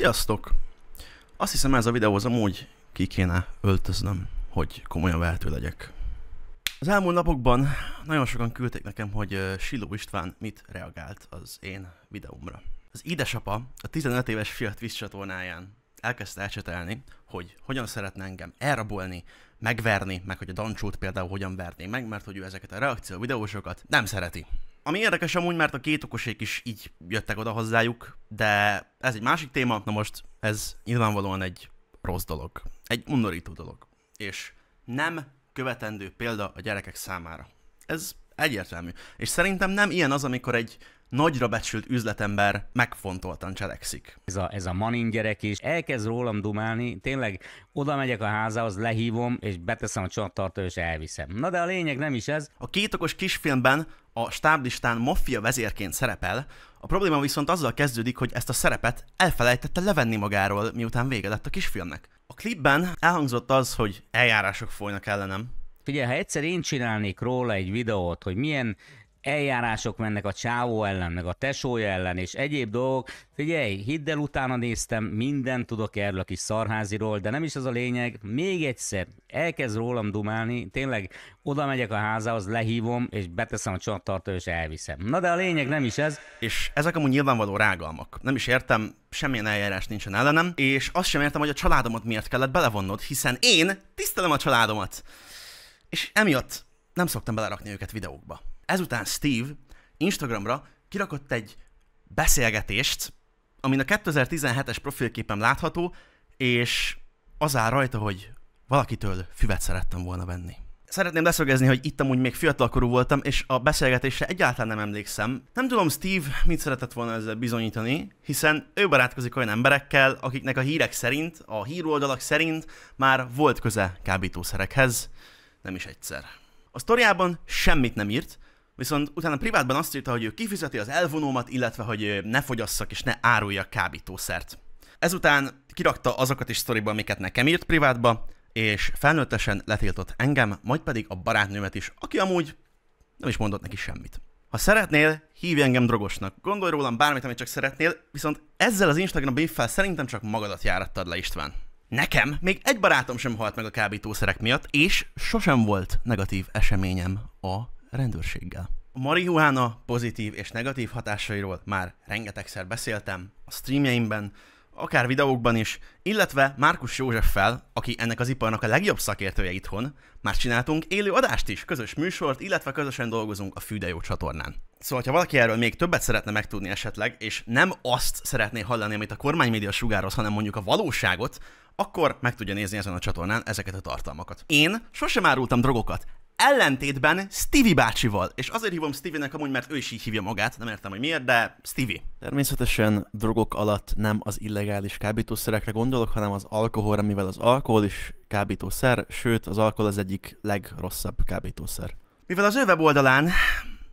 Sziasztok! Azt hiszem ez a videóhoz amúgy ki kéne öltöznöm, hogy komolyan vehető legyek. Az elmúlt napokban nagyon sokan küldték nekem, hogy Siló István mit reagált az én videómra. Az édesapa a 15 éves fia Twitch csatornáján elkezdte elcsetelni, hogy hogyan szeretne engem elrabolni, megverni, meg hogy a Dancsót például hogyan verné meg, mert hogy ő ezeket a reakció videósokat nem szereti. Ami érdekes amúgy, mert a két okosék is így jöttek oda hozzájuk, de ez egy másik téma, na most ez nyilvánvalóan egy rossz dolog, egy undorító dolog, és nem követendő példa a gyerekek számára. Ez egyértelmű. És szerintem nem ilyen az, amikor egy nagyra becsült üzletember megfontoltan cselekszik. Ez a, ez a manin gyerek is elkezd rólam dumálni, tényleg oda megyek a házához, lehívom, és beteszem a csattartó, és elviszem. Na de a lényeg nem is ez. A kétokos kisfilmben a stáblistán maffia vezérként szerepel, a probléma viszont azzal kezdődik, hogy ezt a szerepet elfelejtette levenni magáról, miután vége lett a kisfilmnek. A klipben elhangzott az, hogy eljárások folynak ellenem, Figyelj, ha egyszer én csinálnék róla egy videót, hogy milyen eljárások mennek a csávó ellen, meg a tesója ellen, és egyéb dolgok. Figyelj, hidd el, utána néztem, mindent tudok erről a kis szarháziról, de nem is az a lényeg. Még egyszer, elkezd rólam dumálni, tényleg oda megyek a házához, lehívom, és beteszem a csattartó, és elviszem. Na de a lényeg nem is ez. és ezek amúgy nyilvánvaló rágalmak. Nem is értem, semmilyen eljárás nincsen ellenem, és azt sem értem, hogy a családomat miért kellett belevonnod, hiszen én tisztelem a családomat. És emiatt nem szoktam belerakni őket videókba. Ezután Steve Instagramra kirakott egy beszélgetést, amin a 2017-es profilképem látható, és az áll rajta, hogy valakitől füvet szerettem volna venni. Szeretném leszögezni, hogy itt amúgy még fiatalkorú voltam, és a beszélgetésre egyáltalán nem emlékszem. Nem tudom, Steve mit szeretett volna ezzel bizonyítani, hiszen ő barátkozik olyan emberekkel, akiknek a hírek szerint, a híroldalak szerint már volt köze kábítószerekhez, nem is egyszer. A sztoriában semmit nem írt, viszont utána privátban azt írta, hogy ő kifizeti az elvonómat, illetve hogy ne fogyasszak és ne áruljak kábítószert. Ezután kirakta azokat is sztoriba, amiket nekem írt privátba, és felnőttesen letiltott engem, majd pedig a barátnőmet is, aki amúgy nem is mondott neki semmit. Ha szeretnél, hívj engem drogosnak. Gondolj rólam bármit, amit csak szeretnél, viszont ezzel az Instagram béffel szerintem csak magadat járattad le István. Nekem még egy barátom sem halt meg a kábítószerek miatt, és sosem volt negatív eseményem a rendőrséggel. A marihuána pozitív és negatív hatásairól már rengetegszer beszéltem a streamjeimben, akár videókban is, illetve Márkus Józseffel, aki ennek az iparnak a legjobb szakértője itthon, már csináltunk élő adást is, közös műsort, illetve közösen dolgozunk a Fűdejó csatornán. Szóval, ha valaki erről még többet szeretne megtudni esetleg, és nem azt szeretné hallani, amit a kormánymédia sugároz, hanem mondjuk a valóságot, akkor meg tudja nézni ezen a csatornán ezeket a tartalmakat. Én sosem árultam drogokat, ellentétben Stevie bácsival. És azért hívom Stevie-nek amúgy, mert ő is így hívja magát, nem értem, hogy miért, de Stevie. Természetesen drogok alatt nem az illegális kábítószerekre gondolok, hanem az alkoholra, mivel az alkohol is kábítószer, sőt az alkohol az egyik legrosszabb kábítószer. Mivel az ő weboldalán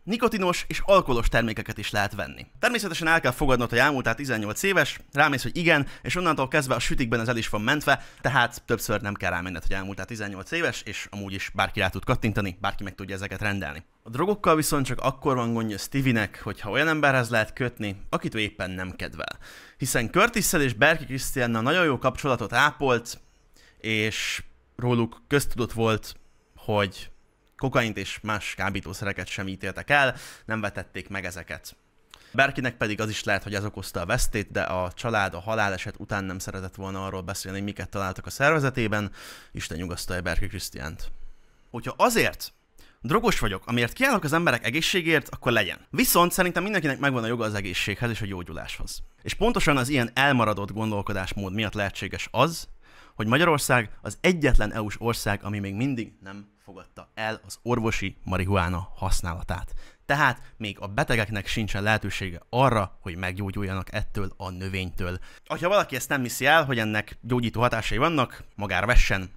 nikotinos és alkoholos termékeket is lehet venni. Természetesen el kell fogadnod, hogy elmúltál 18 éves, rámész, hogy igen, és onnantól kezdve a sütikben ez el is van mentve, tehát többször nem kell rámenned, hogy elmúltál 18 éves, és amúgy is bárki rá tud kattintani, bárki meg tudja ezeket rendelni. A drogokkal viszont csak akkor van gondja Stevie-nek, hogyha olyan emberhez lehet kötni, akit ő éppen nem kedvel. Hiszen curtis és Berki Krisztiánnal nagyon jó kapcsolatot ápolt, és róluk köztudott volt, hogy kokaint és más kábítószereket sem ítéltek el, nem vetették meg ezeket. Berkinek pedig az is lehet, hogy ez okozta a vesztét, de a család a haláleset után nem szeretett volna arról beszélni, miket találtak a szervezetében. Isten nyugasztalja Berki Krisztiánt. Hogyha azért drogos vagyok, amiért kiállok az emberek egészségért, akkor legyen. Viszont szerintem mindenkinek megvan a joga az egészséghez és a gyógyuláshoz. És pontosan az ilyen elmaradott gondolkodásmód miatt lehetséges az, hogy Magyarország az egyetlen EU-s ország, ami még mindig nem fogadta el az orvosi marihuána használatát. Tehát még a betegeknek sincsen lehetősége arra, hogy meggyógyuljanak ettől a növénytől. Ha valaki ezt nem hiszi el, hogy ennek gyógyító hatásai vannak, magára vessen,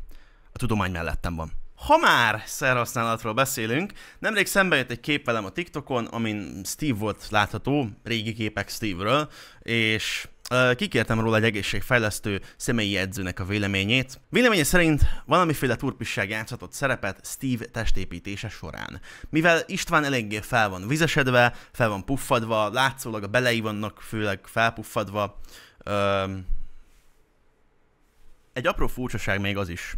a tudomány mellettem van. Ha már szerhasználatról beszélünk, nemrég szembe jött egy kép velem a TikTokon, amin Steve volt látható, régi képek Steve-ről, és Kikértem róla egy egészségfejlesztő személyi edzőnek a véleményét. Véleménye szerint valamiféle turpisság játszhatott szerepet Steve testépítése során. Mivel István eléggé fel van vizesedve, fel van puffadva, látszólag a belei vannak főleg felpuffadva, egy apró furcsaság még az is,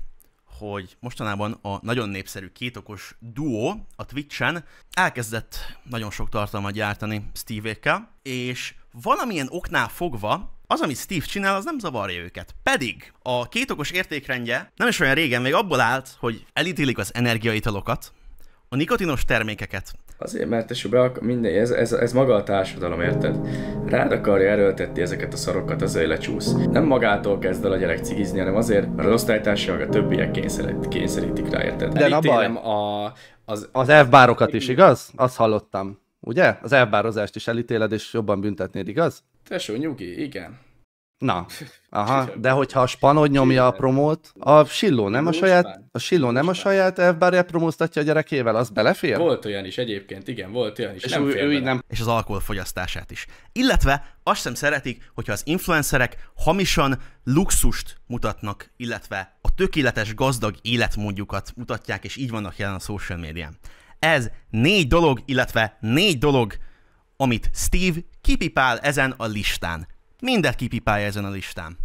hogy mostanában a nagyon népszerű kétokos duo a Twitch-en elkezdett nagyon sok tartalmat gyártani Steve-ékkel, és valamilyen oknál fogva az, amit Steve csinál, az nem zavarja őket. Pedig a kétokos értékrendje nem is olyan régen még abból állt, hogy elítélik az energiaitalokat, a nikotinos termékeket, Azért, mert tesó be, minden, ez, ez, ez, maga a társadalom, érted? Rád akarja erőltetni ezeket a szarokat, azért lecsúsz. Nem magától kezd el a gyerek cigizni, hanem azért, mert az osztálytársak a többiek kényszerít, kényszerítik rá, érted? De a baj. A, az, az F-bárokat is, igaz? Azt hallottam. Ugye? Az F-bározást is elítéled, és jobban büntetnéd, igaz? Tesó, nyugi, igen. Na, aha, de hogyha a spanod nyomja a promót, a Silló nem a saját, a Silló nem a saját f promóztatja a gyerekével, az belefér? Volt olyan is egyébként, igen, volt olyan is. És nem ő, ő nem. És az alkoholfogyasztását is. Illetve azt sem szeretik, hogyha az influencerek hamisan luxust mutatnak, illetve a tökéletes gazdag életmódjukat mutatják, és így vannak jelen a social médián. Ez négy dolog, illetve négy dolog, amit Steve kipipál ezen a listán mindet kipipálja ezen a listán.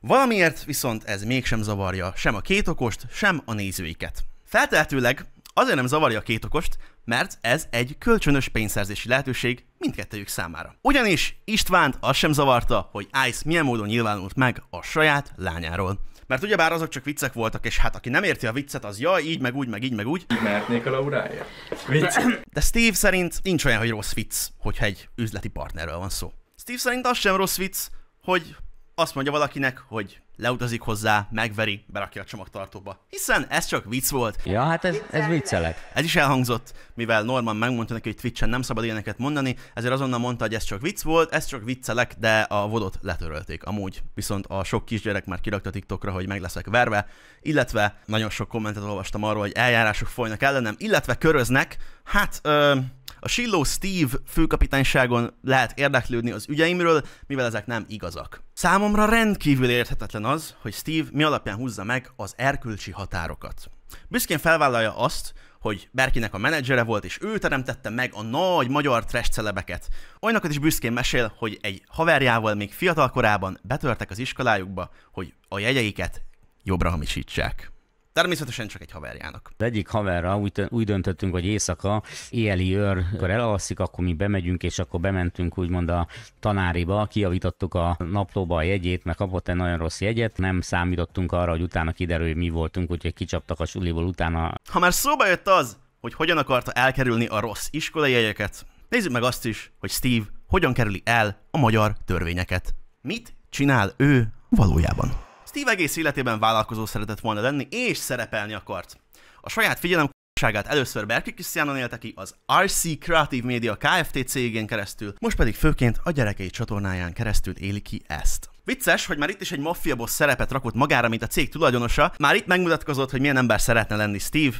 Valamiért viszont ez mégsem zavarja sem a két okost, sem a nézőiket. Feltehetőleg azért nem zavarja a két okost, mert ez egy kölcsönös pénzszerzési lehetőség mindkettőjük számára. Ugyanis Istvánt az sem zavarta, hogy Ice milyen módon nyilvánult meg a saját lányáról. Mert ugyebár azok csak viccek voltak, és hát aki nem érti a viccet, az jaj, így, meg úgy, meg így, meg úgy. Mehetnék a Lauráért? Vicc. De Steve szerint nincs olyan, hogy rossz vicc, hogyha egy üzleti partnerről van szó. Steve szerint az sem rossz vicc, hogy azt mondja valakinek, hogy leutazik hozzá, megveri, berakja a csomagtartóba. Hiszen ez csak vicc volt. Ja, hát ez, ez viccelek. Ez is elhangzott, mivel Norman megmondta neki, hogy Twitchen nem szabad ilyeneket mondani, ezért azonnal mondta, hogy ez csak vicc volt, ez csak viccelek, de a vodot letörölték. Amúgy viszont a sok kisgyerek már kirakta TikTokra, hogy meg leszek verve, illetve nagyon sok kommentet olvastam arról, hogy eljárások folynak ellenem, illetve köröznek. Hát, ö, a Shillow Steve főkapitányságon lehet érdeklődni az ügyeimről, mivel ezek nem igazak. Számomra rendkívül érthetetlen az, hogy Steve mi alapján húzza meg az erkölcsi határokat. Büszkén felvállalja azt, hogy Berkinek a menedzsere volt, és ő teremtette meg a nagy magyar trash celebeket. Olyanokat is büszkén mesél, hogy egy haverjával még fiatal korában betörtek az iskolájukba, hogy a jegyeiket jobbra hamisítsák. Természetesen csak egy haverjának. Az egyik haverra úgy, úgy döntöttünk, hogy éjszaka éjjeli őr, akkor elalszik, akkor mi bemegyünk, és akkor bementünk úgymond a tanáriba, kiavítottuk a naplóba a jegyét, mert kapott egy nagyon rossz jegyet, nem számítottunk arra, hogy utána kiderül, hogy mi voltunk, úgyhogy kicsaptak a suliból utána. Ha már szóba jött az, hogy hogyan akarta elkerülni a rossz iskolai jegyeket, nézzük meg azt is, hogy Steve hogyan kerüli el a magyar törvényeket. Mit csinál ő valójában? Steve egész életében vállalkozó szeretett volna lenni, és szerepelni akart. A saját figyelemságát először Berki Krisztiánon élte ki az RC Creative Media Kft. cégén keresztül, most pedig főként a gyerekei csatornáján keresztül éli ki ezt. Vicces, hogy már itt is egy maffia boss szerepet rakott magára, mint a cég tulajdonosa. Már itt megmutatkozott, hogy milyen ember szeretne lenni Steve,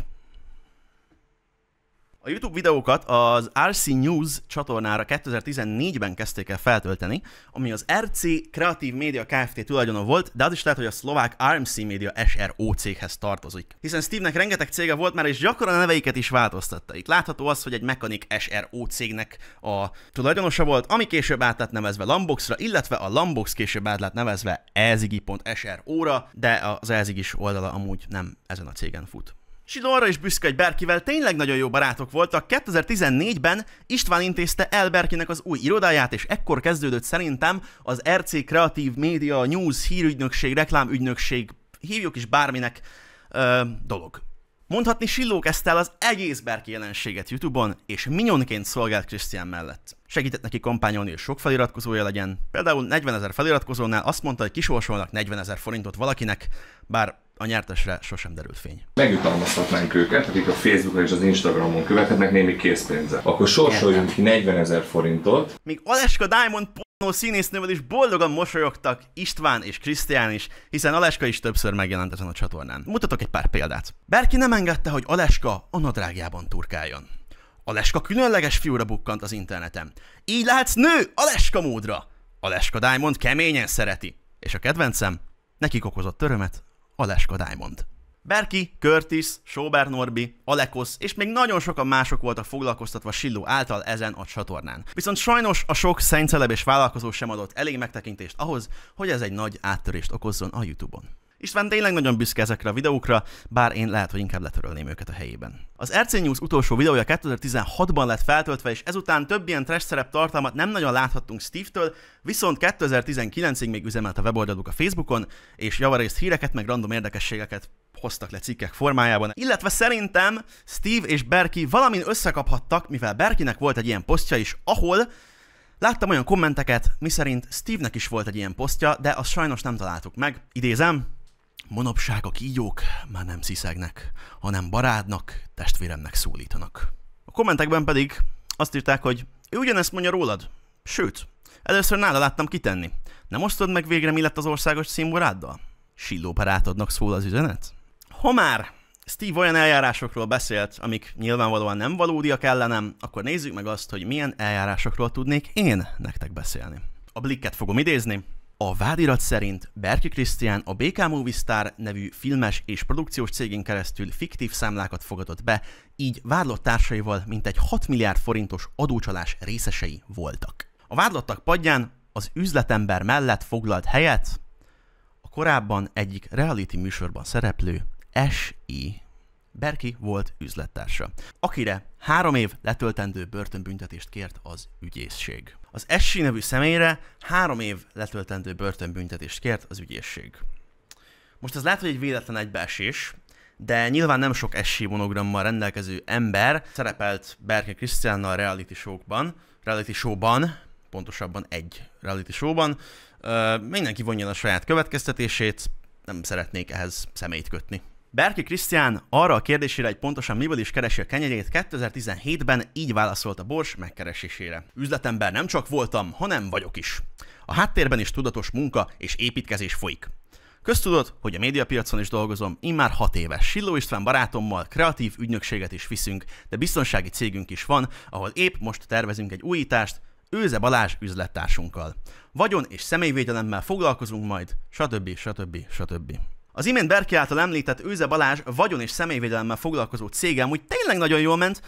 a YouTube videókat az RC News csatornára 2014-ben kezdték el feltölteni, ami az RC Creative Media Kft. tulajdona volt, de az is lehet, hogy a szlovák RMC Media SRO céghez tartozik. Hiszen Steve-nek rengeteg cége volt már, és gyakran a neveiket is változtatta. Itt látható az, hogy egy Mechanic SRO cégnek a tulajdonosa volt, ami később át lett nevezve Lamboxra, illetve a Lambox később át lett nevezve ezigi.sro-ra, de az ezigis oldala amúgy nem ezen a cégen fut. Silo arra is büszke, hogy Berkivel tényleg nagyon jó barátok voltak. 2014-ben István intézte el Berkinek az új irodáját, és ekkor kezdődött szerintem az RC Creative Media News hírügynökség, reklámügynökség, hívjuk is bárminek ö, dolog. Mondhatni Silló kezdte el az egész Berki jelenséget Youtube-on, és minyonként szolgált Christian mellett. Segített neki kampányolni, hogy sok feliratkozója legyen. Például 40 ezer feliratkozónál azt mondta, hogy kisorsolnak 40 ezer forintot valakinek, bár a nyertesre sosem derült fény. Megjutalmazhatnánk őket, akik a Facebookon és az Instagramon követhetnek némi készpénzzel. Akkor sorsoljunk ki 40 ezer forintot. Míg Aleska Diamond pornó színésznővel is boldogan mosolyogtak István és Krisztián is, hiszen Aleska is többször megjelent ezen a csatornán. Mutatok egy pár példát. Berki nem engedte, hogy Aleska a nadrágjában turkáljon. Aleska különleges fiúra bukkant az interneten. Így látsz nő Aleska módra! Aleska Diamond keményen szereti. És a kedvencem, nekik okozott örömet Aleska Diamond. Berki, Curtis, Sober Norbi, Alekos és még nagyon sokan mások voltak foglalkoztatva Silló által ezen a csatornán. Viszont sajnos a sok szentceleb és vállalkozó sem adott elég megtekintést ahhoz, hogy ez egy nagy áttörést okozzon a Youtube-on. István tényleg nagyon büszke ezekre a videókra, bár én lehet, hogy inkább letörölném őket a helyében. Az RC News utolsó videója 2016-ban lett feltöltve, és ezután több ilyen trash szerep tartalmat nem nagyon láthattunk Steve-től, viszont 2019-ig még üzemelt a weboldaluk a Facebookon, és javarészt híreket meg random érdekességeket hoztak le cikkek formájában. Illetve szerintem Steve és Berki valamin összekaphattak, mivel Berkinek volt egy ilyen posztja is, ahol Láttam olyan kommenteket, miszerint Steve-nek is volt egy ilyen posztja, de azt sajnos nem találtuk meg. Idézem, Manapság a kígyók már nem sziszegnek, hanem barátnak, testvéremnek szólítanak. A kommentekben pedig azt írták, hogy ő ugyanezt mondja rólad. Sőt, először nála láttam kitenni. Nem osztod meg végre, mi lett az országos színboráddal? Silló barátodnak szól az üzenet? Ha már Steve olyan eljárásokról beszélt, amik nyilvánvalóan nem valódiak ellenem, akkor nézzük meg azt, hogy milyen eljárásokról tudnék én nektek beszélni. A blikket fogom idézni, a vádirat szerint Berki Krisztián a BK Movie Star nevű filmes és produkciós cégén keresztül fiktív számlákat fogadott be, így vádlott társaival mintegy 6 milliárd forintos adócsalás részesei voltak. A vádlottak padján az üzletember mellett foglalt helyet a korábban egyik reality műsorban szereplő S.I. Berki volt üzlettársa, akire három év letöltendő börtönbüntetést kért az ügyészség. Az Essi nevű személyre három év letöltendő börtönbüntetést kért az ügyészség. Most ez lehet, hogy egy véletlen egybeesés, de nyilván nem sok Essi monogrammal rendelkező ember szerepelt Berke Krisztiánnal reality showkban, reality showban, pontosabban egy reality showban. Uh, mindenki vonja a saját következtetését, nem szeretnék ehhez szemét kötni. Berki Krisztián arra a kérdésére, hogy pontosan miből is keresi a kenyerét, 2017-ben így válaszolt a Bors megkeresésére. Üzletember nem csak voltam, hanem vagyok is. A háttérben is tudatos munka és építkezés folyik. Köztudott, hogy a médiapiacon is dolgozom, immár 6 éves. Silló István barátommal kreatív ügynökséget is viszünk, de biztonsági cégünk is van, ahol épp most tervezünk egy újítást, Őze Balázs üzlettársunkkal. Vagyon és személyvédelemmel foglalkozunk majd, stb. stb. stb. Az imént Berki által említett Őze Balázs vagyon és személyvédelemmel foglalkozó cégem úgy tényleg nagyon jól ment,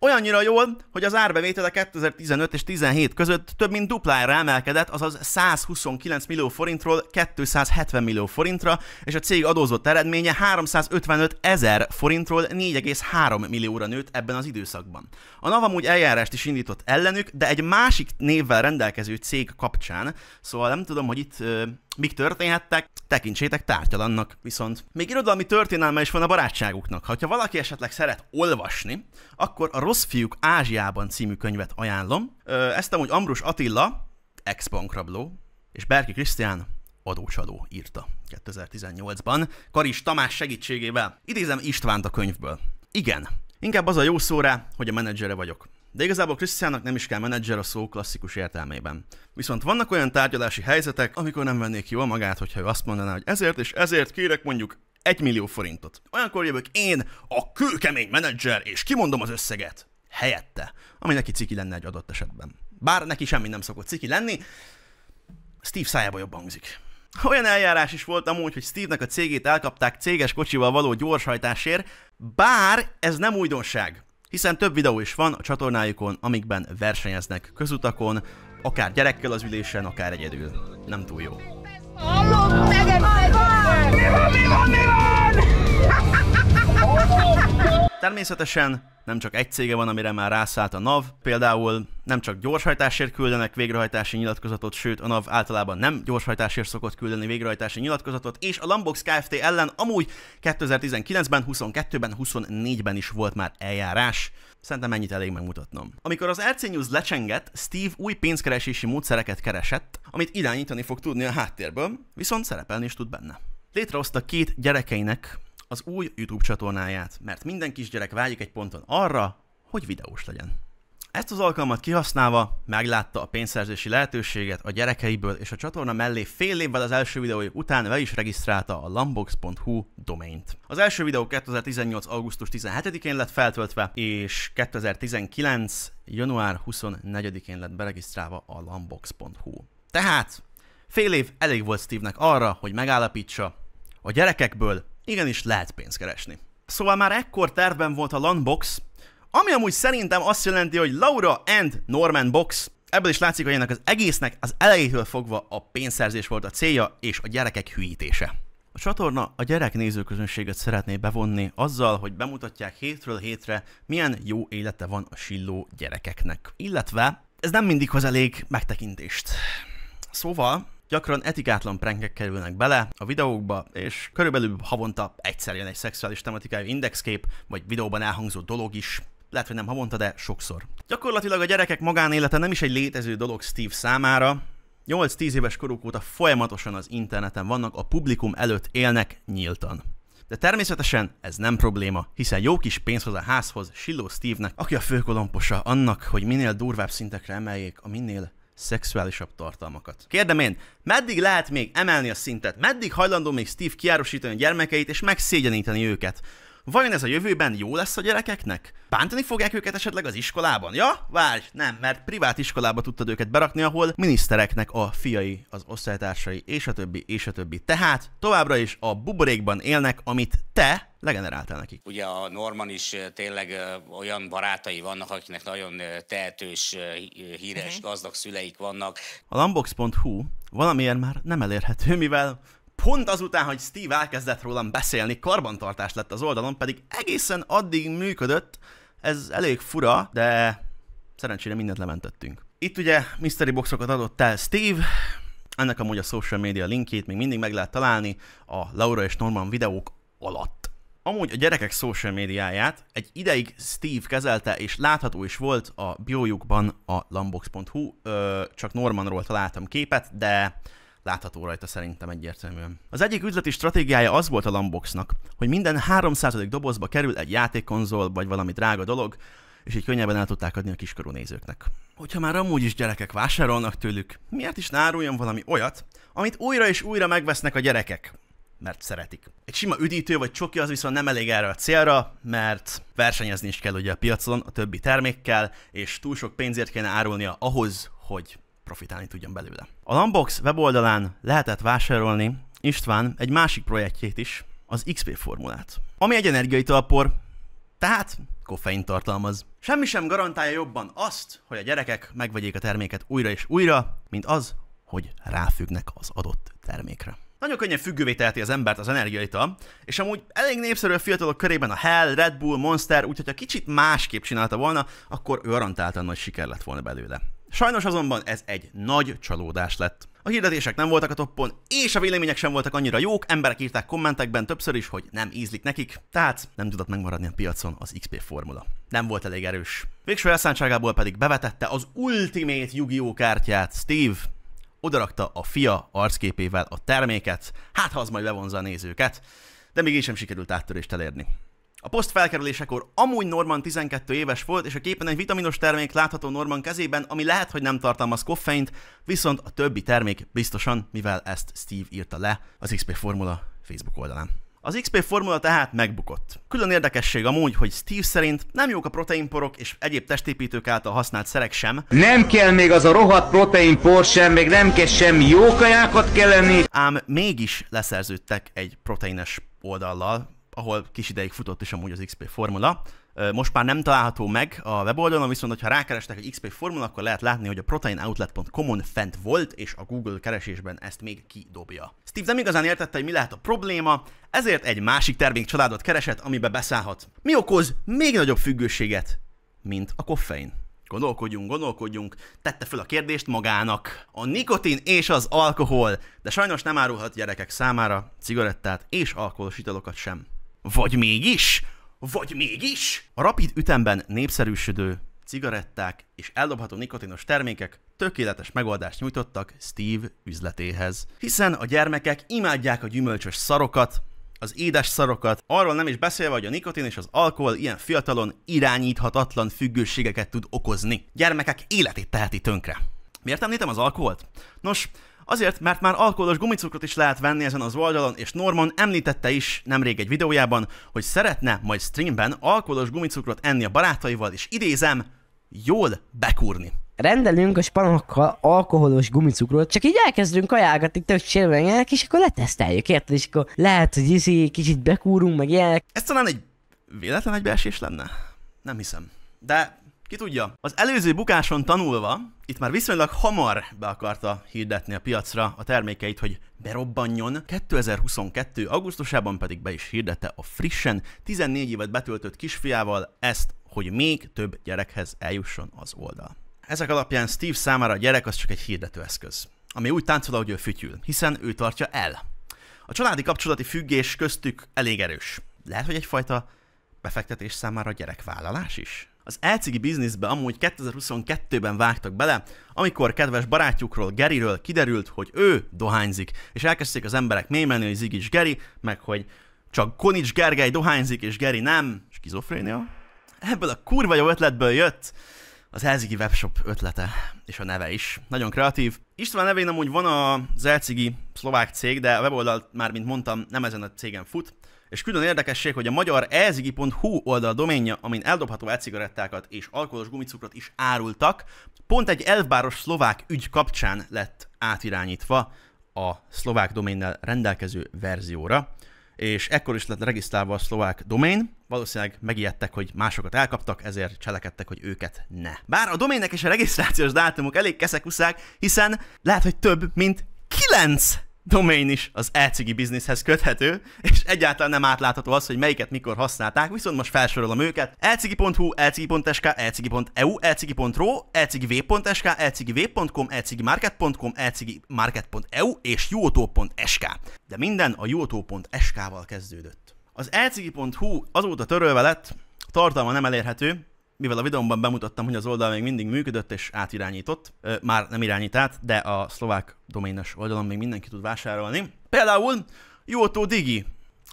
Olyannyira jól, hogy az árbevétele 2015 és 17 között több mint duplára emelkedett, azaz 129 millió forintról 270 millió forintra, és a cég adózott eredménye 355 ezer forintról 4,3 millióra nőtt ebben az időszakban. A NAV amúgy eljárást is indított ellenük, de egy másik névvel rendelkező cég kapcsán, szóval nem tudom, hogy itt mik történhettek, tekintsétek tárgyalannak. Viszont még irodalmi történelme is van a barátságuknak. Ha valaki esetleg szeret olvasni, akkor a Rossz fiúk Ázsiában című könyvet ajánlom. Ezt amúgy Ambrus Attila, ex-bankrabló, és Berki Krisztián adócsaló írta 2018-ban, Karis Tamás segítségével. Idézem Istvánt a könyvből. Igen, inkább az a jó szó rá, hogy a menedzsere vagyok. De igazából Krisztiánnak nem is kell menedzser a szó klasszikus értelmében. Viszont vannak olyan tárgyalási helyzetek, amikor nem vennék jól magát, hogyha ő azt mondaná, hogy ezért és ezért kérek mondjuk egy millió forintot. Olyankor jövök én, a kőkemény menedzser, és kimondom az összeget. Helyette. Ami neki ciki lenne egy adott esetben. Bár neki semmi nem szokott ciki lenni, Steve szájába jobban hangzik. Olyan eljárás is volt amúgy, hogy Steve-nek a cégét elkapták céges kocsival való gyorshajtásért, bár ez nem újdonság hiszen több videó is van a csatornájukon, amikben versenyeznek közutakon, akár gyerekkel az ülésen, akár egyedül. Nem túl jó. Hallod, meg, mi van, mi van, mi van? Természetesen nem csak egy cége van, amire már rászállt a NAV, például nem csak gyorshajtásért küldenek végrehajtási nyilatkozatot, sőt a NAV általában nem gyorshajtásért szokott küldeni végrehajtási nyilatkozatot, és a Lambox Kft. ellen amúgy 2019-ben, 22-ben, 24-ben is volt már eljárás. Szerintem ennyit elég megmutatnom. Amikor az RC News lecsengett, Steve új pénzkeresési módszereket keresett, amit irányítani fog tudni a háttérből, viszont szerepelni is tud benne. Létrehozta két gyerekeinek az új YouTube csatornáját, mert minden kisgyerek vágyik egy ponton arra, hogy videós legyen. Ezt az alkalmat kihasználva meglátta a pénzszerzési lehetőséget a gyerekeiből, és a csatorna mellé fél évvel az első videójuk után be is regisztrálta a lambox.hu domaint. Az első videó 2018. augusztus 17-én lett feltöltve, és 2019. január 24-én lett beregisztrálva a lambox.hu. Tehát fél év elég volt Steve-nek arra, hogy megállapítsa, a gyerekekből igenis lehet pénzt keresni. Szóval már ekkor tervben volt a Landbox, ami amúgy szerintem azt jelenti, hogy Laura and Norman Box. Ebből is látszik, hogy ennek az egésznek az elejétől fogva a pénzszerzés volt a célja, és a gyerekek hülyítése. A csatorna a gyerek nézőközönséget szeretné bevonni azzal, hogy bemutatják hétről hétre, milyen jó élete van a silló gyerekeknek. Illetve ez nem mindig hoz elég megtekintést. Szóval gyakran etikátlan prankek kerülnek bele a videókba, és körülbelül havonta egyszer jön egy szexuális tematikájú indexkép, vagy videóban elhangzó dolog is, lehet, hogy nem havonta, de sokszor. Gyakorlatilag a gyerekek magánélete nem is egy létező dolog Steve számára, 8-10 éves koruk óta folyamatosan az interneten vannak, a publikum előtt élnek nyíltan. De természetesen ez nem probléma, hiszen jó kis pénz hoz a házhoz Silló Steve-nek, aki a főkolomposa annak, hogy minél durvább szintekre emeljék a minél szexuálisabb tartalmakat. Kérdem én, meddig lehet még emelni a szintet? Meddig hajlandó még Steve kiárusítani a gyermekeit és megszégyeníteni őket? Vajon ez a jövőben jó lesz a gyerekeknek? Bántani fogják őket esetleg az iskolában? Ja? Várj, nem, mert privát iskolába tudtad őket berakni, ahol minisztereknek a fiai, az osztálytársai, és a többi, és a többi. Tehát továbbra is a buborékban élnek, amit te legeneráltál nekik. Ugye a Norman is tényleg olyan barátai vannak, akiknek nagyon tehetős, híres, uh-huh. gazdag szüleik vannak. A lambox.hu valamiért már nem elérhető, mivel pont azután, hogy Steve elkezdett rólam beszélni, karbantartás lett az oldalon, pedig egészen addig működött, ez elég fura, de szerencsére mindent lementettünk. Itt ugye mystery boxokat adott el Steve, ennek amúgy a social media linkjét még mindig meg lehet találni a Laura és Norman videók alatt. Amúgy a gyerekek social médiáját egy ideig Steve kezelte, és látható is volt a biójukban a lambox.hu, csak Normanról találtam képet, de látható rajta szerintem egyértelműen. Az egyik üzleti stratégiája az volt a Lamboxnak, hogy minden 300. dobozba kerül egy játékkonzol vagy valami drága dolog, és így könnyebben el tudták adni a kiskorú nézőknek. Hogyha már amúgy is gyerekek vásárolnak tőlük, miért is náruljon valami olyat, amit újra és újra megvesznek a gyerekek? mert szeretik. Egy sima üdítő vagy csoki az viszont nem elég erre a célra, mert versenyezni is kell ugye a piacon a többi termékkel, és túl sok pénzért kéne árulnia ahhoz, hogy profitálni tudjon belőle. A Lambox weboldalán lehetett vásárolni István egy másik projektjét is, az XP formulát, ami egy energiaitalpor, tehát koffein tartalmaz. Semmi sem garantálja jobban azt, hogy a gyerekek megvegyék a terméket újra és újra, mint az, hogy ráfüggnek az adott termékre. Nagyon könnyen függővé teheti az embert az energiaital, és amúgy elég népszerű a fiatalok körében a Hell, Red Bull, Monster, úgyhogy ha kicsit másképp csinálta volna, akkor garantáltan nagy siker lett volna belőle. Sajnos azonban ez egy nagy csalódás lett. A hirdetések nem voltak a toppon, és a vélemények sem voltak annyira jók, emberek írták kommentekben többször is, hogy nem ízlik nekik, tehát nem tudott megmaradni a piacon az XP formula. Nem volt elég erős. Végső elszántságából pedig bevetette az Ultimate Yu-Gi-Oh kártyát Steve, odarakta a fia arcképével a terméket, hát ha az majd bevonza a nézőket, de még így sem sikerült áttörést elérni. A poszt felkerülésekor amúgy Norman 12 éves volt, és a képen egy vitaminos termék látható Norman kezében, ami lehet, hogy nem tartalmaz koffeint, viszont a többi termék biztosan, mivel ezt Steve írta le az XP Formula Facebook oldalán. Az XP formula tehát megbukott. Külön érdekesség amúgy, hogy Steve szerint nem jók a proteinporok és egyéb testépítők által használt szerek sem. Nem kell még az a rohadt proteinpor sem, még nem kell sem jó kajákat kell enni. Ám mégis leszerződtek egy proteines oldallal, ahol kis ideig futott is amúgy az XP formula. Most már nem található meg a weboldalon, viszont ha rákerestek egy XP formula, akkor lehet látni, hogy a proteinoutlet.com-on fent volt, és a Google keresésben ezt még kidobja. Steve nem igazán értette, hogy mi lehet a probléma, ezért egy másik termék családot keresett, amibe beszállhat. Mi okoz még nagyobb függőséget, mint a koffein? Gondolkodjunk, gondolkodjunk, tette fel a kérdést magának. A nikotin és az alkohol, de sajnos nem árulhat gyerekek számára cigarettát és alkoholos italokat sem. Vagy mégis? Vagy mégis? A rapid ütemben népszerűsödő cigaretták és eldobható nikotinos termékek tökéletes megoldást nyújtottak Steve üzletéhez. Hiszen a gyermekek imádják a gyümölcsös szarokat, az édes szarokat, arról nem is beszélve, hogy a nikotin és az alkohol ilyen fiatalon irányíthatatlan függőségeket tud okozni. Gyermekek életét teheti tönkre. Miért említem az alkoholt? Nos, Azért, mert már alkoholos gumicukrot is lehet venni ezen az oldalon, és Norman említette is nemrég egy videójában, hogy szeretne majd streamben alkoholos gumicukrot enni a barátaival, és idézem, jól bekurni. Rendelünk a spanokkal alkoholos gumicukrot, csak így elkezdünk kajálgatni tök sérüljenek, és akkor leteszteljük, érted? És akkor lehet, hogy izé, kicsit bekúrunk, meg ilyenek. Ez talán egy véletlen egybeesés lenne? Nem hiszem. De Ki tudja, az előző bukáson tanulva, itt már viszonylag hamar be akarta hirdetni a piacra a termékeit, hogy berobbanjon, 2022. augusztusában pedig be is hirdette a frissen 14 évet betöltött kisfiával ezt, hogy még több gyerekhez eljusson az oldal. Ezek alapján Steve számára a gyerek az csak egy hirdetőeszköz, ami úgy táncol, ahogy ő fütyül, hiszen ő tartja el. A családi kapcsolati függés köztük elég erős. Lehet, hogy egyfajta befektetés számára gyerekvállalás is? Az elcigi bizniszbe amúgy 2022-ben vágtak bele, amikor kedves barátjukról, Garyről kiderült, hogy ő dohányzik, és elkezdték az emberek mémelni, hogy Zigis Gary, meg hogy csak Konics Gergely dohányzik, és Gary nem. Skizofrénia? Ebből a kurva jó ötletből jött az Elzigi webshop ötlete, és a neve is. Nagyon kreatív. István nevén amúgy van az Elcigi szlovák cég, de a weboldal már, mint mondtam, nem ezen a cégen fut. És külön érdekesség, hogy a magyar elzigi.hu oldal doménja, amin eldobható e-cigarettákat és alkoholos gumicukrot is árultak, pont egy elfbáros szlovák ügy kapcsán lett átirányítva a szlovák doménnel rendelkező verzióra, és ekkor is lett regisztrálva a szlovák domén, valószínűleg megijedtek, hogy másokat elkaptak, ezért cselekedtek, hogy őket ne. Bár a doménnek és a regisztrációs dátumok elég keszekuszák, hiszen lehet, hogy több, mint 9 domain is az e-cigi bizniszhez köthető, és egyáltalán nem átlátható az, hogy melyiket mikor használták, viszont most felsorolom őket. ecigi.hu, ecigi.sk, ecigi.eu, ecigi.ro, ecigi.sk, ecigiv.com, ecigimarket.com, ecigimarket.eu és juotó.sk. De minden a juotó.sk-val kezdődött. Az ecigi.hu azóta törölve lett, tartalma nem elérhető, mivel a videómban bemutattam, hogy az oldal még mindig működött és átirányított, már nem irányít át, de a szlovák doménes oldalon még mindenki tud vásárolni. Például Jótó Digi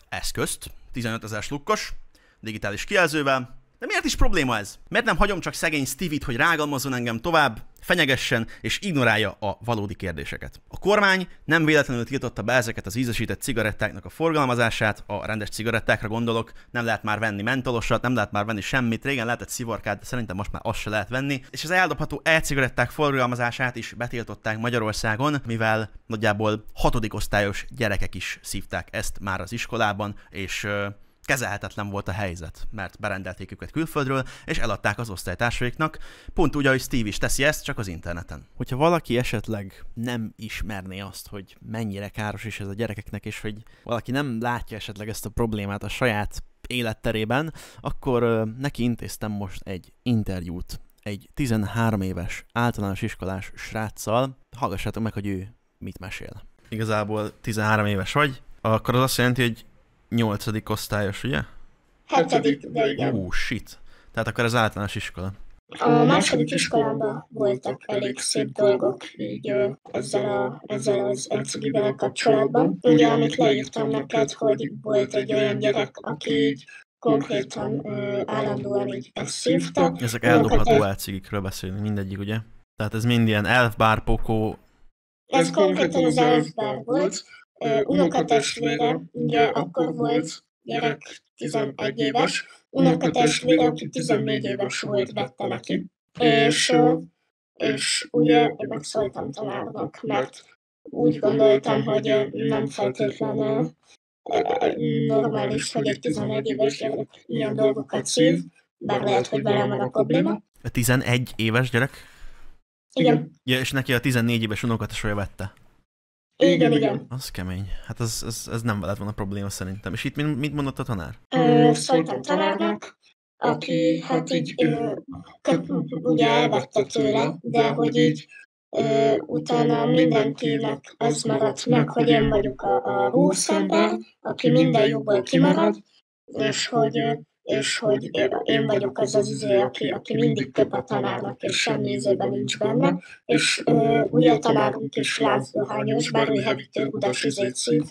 eszközt, 15 ezer slukkos, digitális kijelzővel, de miért is probléma ez? Miért nem hagyom csak szegény Stevie-t, hogy rágalmazzon engem tovább, fenyegessen és ignorálja a valódi kérdéseket? A kormány nem véletlenül tiltotta be ezeket az ízesített cigarettáknak a forgalmazását, a rendes cigarettákra gondolok, nem lehet már venni mentolosat, nem lehet már venni semmit, régen lehetett szivarkát, de szerintem most már azt se lehet venni. És az eldobható e-cigaretták forgalmazását is betiltották Magyarországon, mivel nagyjából hatodik osztályos gyerekek is szívták ezt már az iskolában, és kezelhetetlen volt a helyzet, mert berendelték őket külföldről, és eladták az osztálytársaiknak, pont úgy, ahogy Steve is teszi ezt, csak az interneten. Hogyha valaki esetleg nem ismerné azt, hogy mennyire káros is ez a gyerekeknek, és hogy valaki nem látja esetleg ezt a problémát a saját életterében, akkor neki intéztem most egy interjút egy 13 éves általános iskolás sráccal. Hallgassátok meg, hogy ő mit mesél. Igazából 13 éves vagy, akkor az azt jelenti, hogy nyolcadik osztályos, ugye? Hetedik, de igen. Ú, shit. Tehát akkor az általános iskola. A második iskolában voltak elég szép dolgok így ö, ezzel, a, ezzel az ecigivel kapcsolatban. Ugye, amit leírtam neked, hogy volt egy olyan gyerek, aki így konkrétan ö, állandóan így ezt szívta. Ezek eldobható elcigikről beszélünk, mindegyik, ugye? Tehát ez mind ilyen elfbár, pokó, Ez konkrétan az elfbár volt. Ö, Unokatestvére, ugye akkor volt gyerek 11 éves, unokatestvére, aki 14 éves volt, vette neki. És, és ugye én megszóltam tanárnak, mert úgy gondoltam, hogy nem feltétlenül normális, hogy egy 11 éves gyerek ilyen dolgokat szív, bár lehet, hogy velem van a probléma. a 11 éves gyerek, Igen, ja, és neki a 14 éves unokatesója vette. Igen, igen. Az kemény. Hát ez, ez, ez nem veled van a probléma szerintem. És itt mit, mit mondott a tanár? Ö, szóltam tanárnak, aki hát így ö, kö- ugye elvette tőle, de hogy így ö, utána mindenkinek az maradt meg, hogy én vagyok a, a rúsz ember, aki minden jóból kimarad, és hogy, ö, és hogy én vagyok az az izé, aki, aki mindig köp a tanárnak, és semmi izében nincs benne, és ö, ugye a tanárunk is lázdohányos, bár ő hevítő udas izét szív,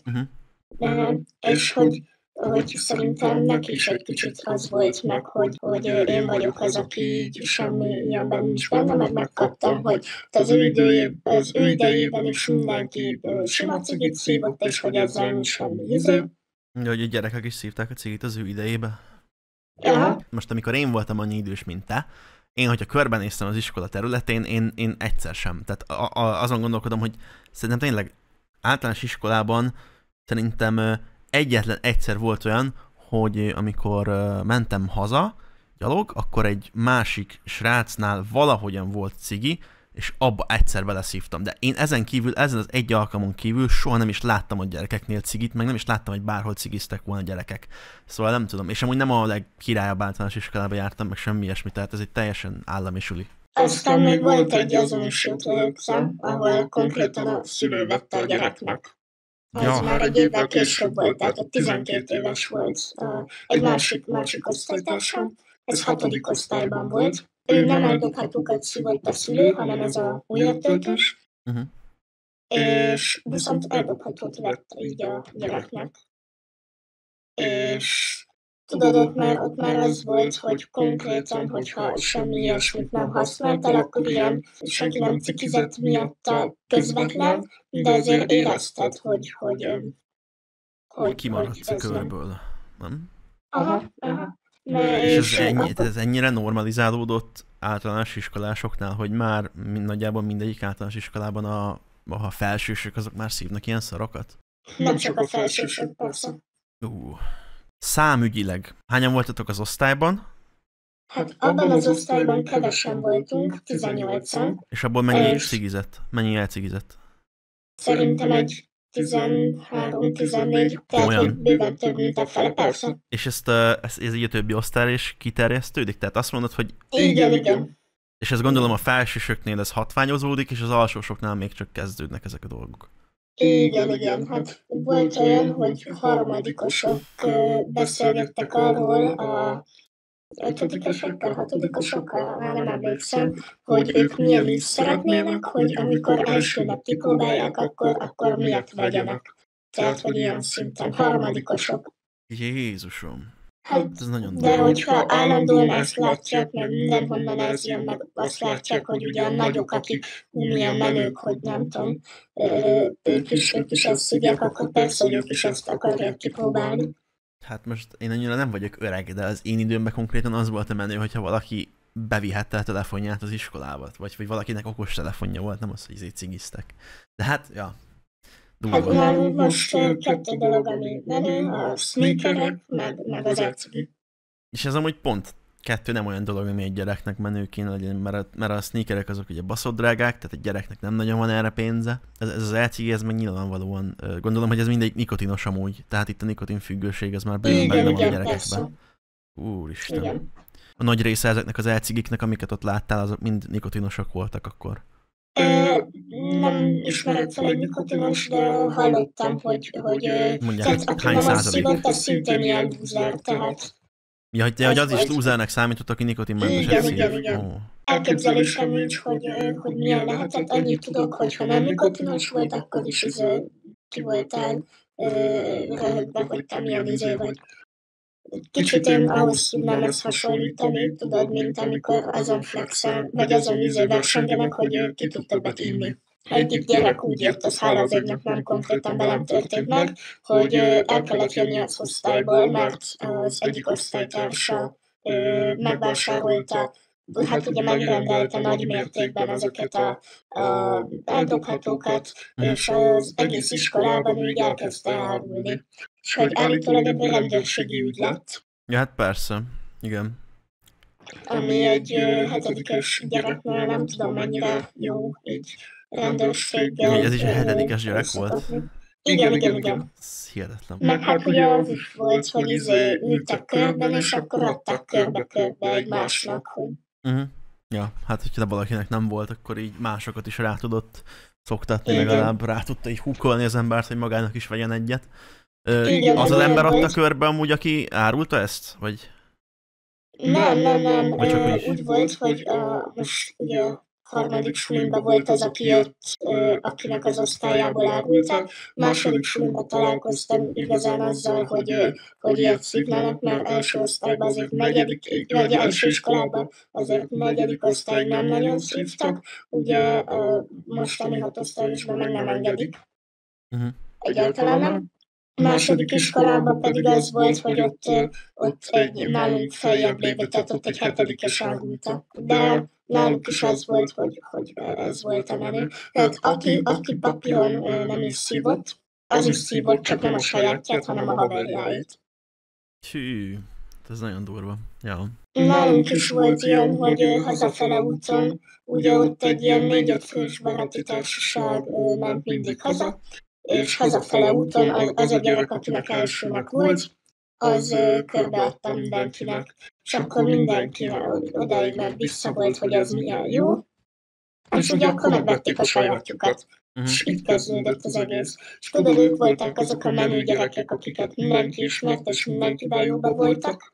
Uh-huh. És hogy, hogy szerintem neki is egy kicsit az volt meg, hogy, hogy én vagyok az, aki így semmi ilyenben nincs benne, meg megkaptam, hogy az ő, idő, az ő idejében is mindenki sima cigit szívott, és hogy ezzel nincs semmi izé. Hogy a gyerekek is szívták a cigit az ő idejébe. Ja, Most amikor én voltam annyi idős, mint te, én, hogyha körbenéztem az iskola területén, én, én egyszer sem. Tehát a, a, azon gondolkodom, hogy szerintem tényleg általános iskolában szerintem egyetlen egyszer volt olyan, hogy amikor mentem haza, gyalog, akkor egy másik srácnál valahogyan volt cigi, és abba egyszer beleszívtam. De én ezen kívül, ezen az egy alkalmon kívül soha nem is láttam a gyerekeknél cigit, meg nem is láttam, hogy bárhol cigiztek volna a gyerekek. Szóval nem tudom. És amúgy nem a legkirályabb általános iskolába jártam, meg semmi ilyesmi, tehát ez egy teljesen állami suli. Aztán még volt egy azonosító exam, ahol konkrétan a szülő vette a gyereknek. Az Ja. már egy évvel később volt, tehát ott 12 éves volt. Egy másik, másik osztálytársam, ez hatodik osztályban volt. Ő nem eldobhatókat szívott a szülő, hanem ez a újratöltős. Uh-huh. és viszont eldobhatót vett így a gyereknek. És tudod, ott már, ott már az volt, hogy konkrétan, hogyha semmi ilyesmit nem használtál, akkor ilyen senki nem cikizett miatta közvetlen, de azért érezted, hogy, hogy, hogy, Kimaradsz a hogy ez nem- körből. Nem? Aha, aha. Ne, És ez, ennyi, ez ennyire normalizálódott általános iskolásoknál, hogy már mind, nagyjából mindegyik általános iskolában a, a felsősök azok már szívnak ilyen szarokat? nem csak a felsősök, persze. Ú. Számügyileg. Hányan voltatok az osztályban, Hát abban az osztályban kevesen voltunk, 18-an. és abból mennyi És- cigizett? Mennyi elcigizett? Szerintem egy 13-14, tehát Olyan. bőven több, mint a fele, persze. És ezt, uh, ez, ez így a többi osztályra is kiterjesztődik? Tehát azt mondod, hogy Igen, igen. és ez gondolom a felsősöknél ez hatványozódik, és az alsósoknál még csak kezdődnek ezek a dolgok. Igen, igen. Hát volt olyan, hogy harmadikosok beszélgettek arról a ötödikesekkel, hatodikosokkal, már nem emlékszem, hogy ők milyen is szeretnének, hogy amikor első nap kipróbálják, akkor, akkor miért vegyenek. Tehát, hogy ilyen szinten harmadikosok. Jézusom. Hát Ez nagyon De hogyha állandóan ezt látják, meg mindenhonnan ez jön, meg azt látják, hogy ugye a nagyok, akik milyen menők, hogy nem tudom, ők is, ők is ezt szívják, akkor persze, hogy ők is ezt akarják kipróbálni. Hát most én annyira nem vagyok öreg, de az én időmben konkrétan az volt a menő, hogyha valaki bevihette a telefonját az iskolába, vagy, vagy valakinek okos telefonja volt, nem az, hogy izé cigiztek. De hát, ja, Hát durva. nálunk most ö, kettő dolog, ami menő, a sneakerek, meg, meg az elcigi. És ez amúgy pont kettő nem olyan dolog, ami egy gyereknek menő kéne legyen, mert a, mert a sneakerek azok ugye baszott drágák, tehát egy gyereknek nem nagyon van erre pénze. Ez, ez az elcigi, ez meg nyilvánvalóan, gondolom, hogy ez mindegy nikotinos amúgy, tehát itt a nikotin függőség, ez már Igen, benne van a gyerekekben. persze. Úristen. Igen. A nagy része ezeknek az elcigiknek, amiket ott láttál, azok mind nikotinosak voltak akkor. Ö, nem ismerek fel egy nikotinos, de hallottam, hogy, hogy Mondják, tehát hány százalék? szívott, az szintén ilyen búzer, tehát Ja, hogy, de, hogy az is volt. lúzernek számított, aki nikotinmentes Igen, igen, igen. Ó. elképzelésem nincs, hogy, hogy milyen lehetett. Annyit tudok, hogy ha nem nikotinos volt, akkor is ez, ö, ki voltál röhögve, hogy te milyen izé vagy. Kicsit én ahhoz tudnám ezt hasonlítani, tudod, mint amikor azon flexel, vagy azon izé versengenek, hogy ki tud többet inni. Egyik gyerek úgy jött, az hála az égnek nem konkrétan velem történt meg, hogy el kellett jönni az osztályból, mert az egyik osztálytársa megvásárolta. hát ugye megrendelte nagy mértékben ezeket a, a eldobhatókat, és az egész iskolában úgy elkezdte árulni. És hogy állítólag ebből rendőrségi ügy lett, Ja, hát persze. Igen. ami egy ö, hetedikes gyereknél nem tudom mennyire jó így rendőrséggel. Ez is egy ö, hetedikes gyerek volt? Igen, igen, igen. Ez hihetetlen. Meg hát ugye az is volt, hogy izé ültek körben, és akkor adták körbe-körbe egymásnak, hogy Uh-huh. Ja, hát hogyha valakinek nem volt, akkor így másokat is rá tudott szoktatni, Igen. legalább rá tudta így húkolni az embert, hogy magának is vegyen egyet. Ö, Igen, az az ember adta körbe amúgy, aki árulta ezt? Vagy Nem, nem, nem. Vagy csak Ö, úgy? úgy volt, hogy uh, most ugye a harmadik sulimba volt az, aki jött, akinek az osztályából árulták. Második sulimba találkoztam igazán azzal, hogy, hogy ilyet szívnának, mert első osztályban azért negyedik, vagy első iskolában azért negyedik osztály nem nagyon szívtak. Ugye a mostani hatosztályosban meg nem engedik. Mhm. Egyáltalán nem. Második iskolában pedig az volt, hogy ott, ott egy nálunk feljebb lévő, tehát ott egy hetedikes árulta. De náluk is az volt, hogy, hogy ez volt a menő. Tehát aki, aki papíron nem is szívott, az is szívott, csak nem a sajátját, hanem a haverjáit. hű, ez nagyon durva. Ja. Nálunk is volt ilyen, hogy hazafele úton, ugye ott egy ilyen négy-öt fős baráti társaság ment mindig haza, és hazafele úton az, az a gyerek, akinek elsőnek volt, az ö, körbeadta mindenkinek, és akkor mindenki o- odáig meg vissza volt, hogy ez milyen jó, és ugye akkor megvették a sajátjukat. Mhm. És itt kezdődött az egész. És tudod, ők voltak azok a menő gyerekek, akiket mindenki ismert, és mindenkivel jóba voltak.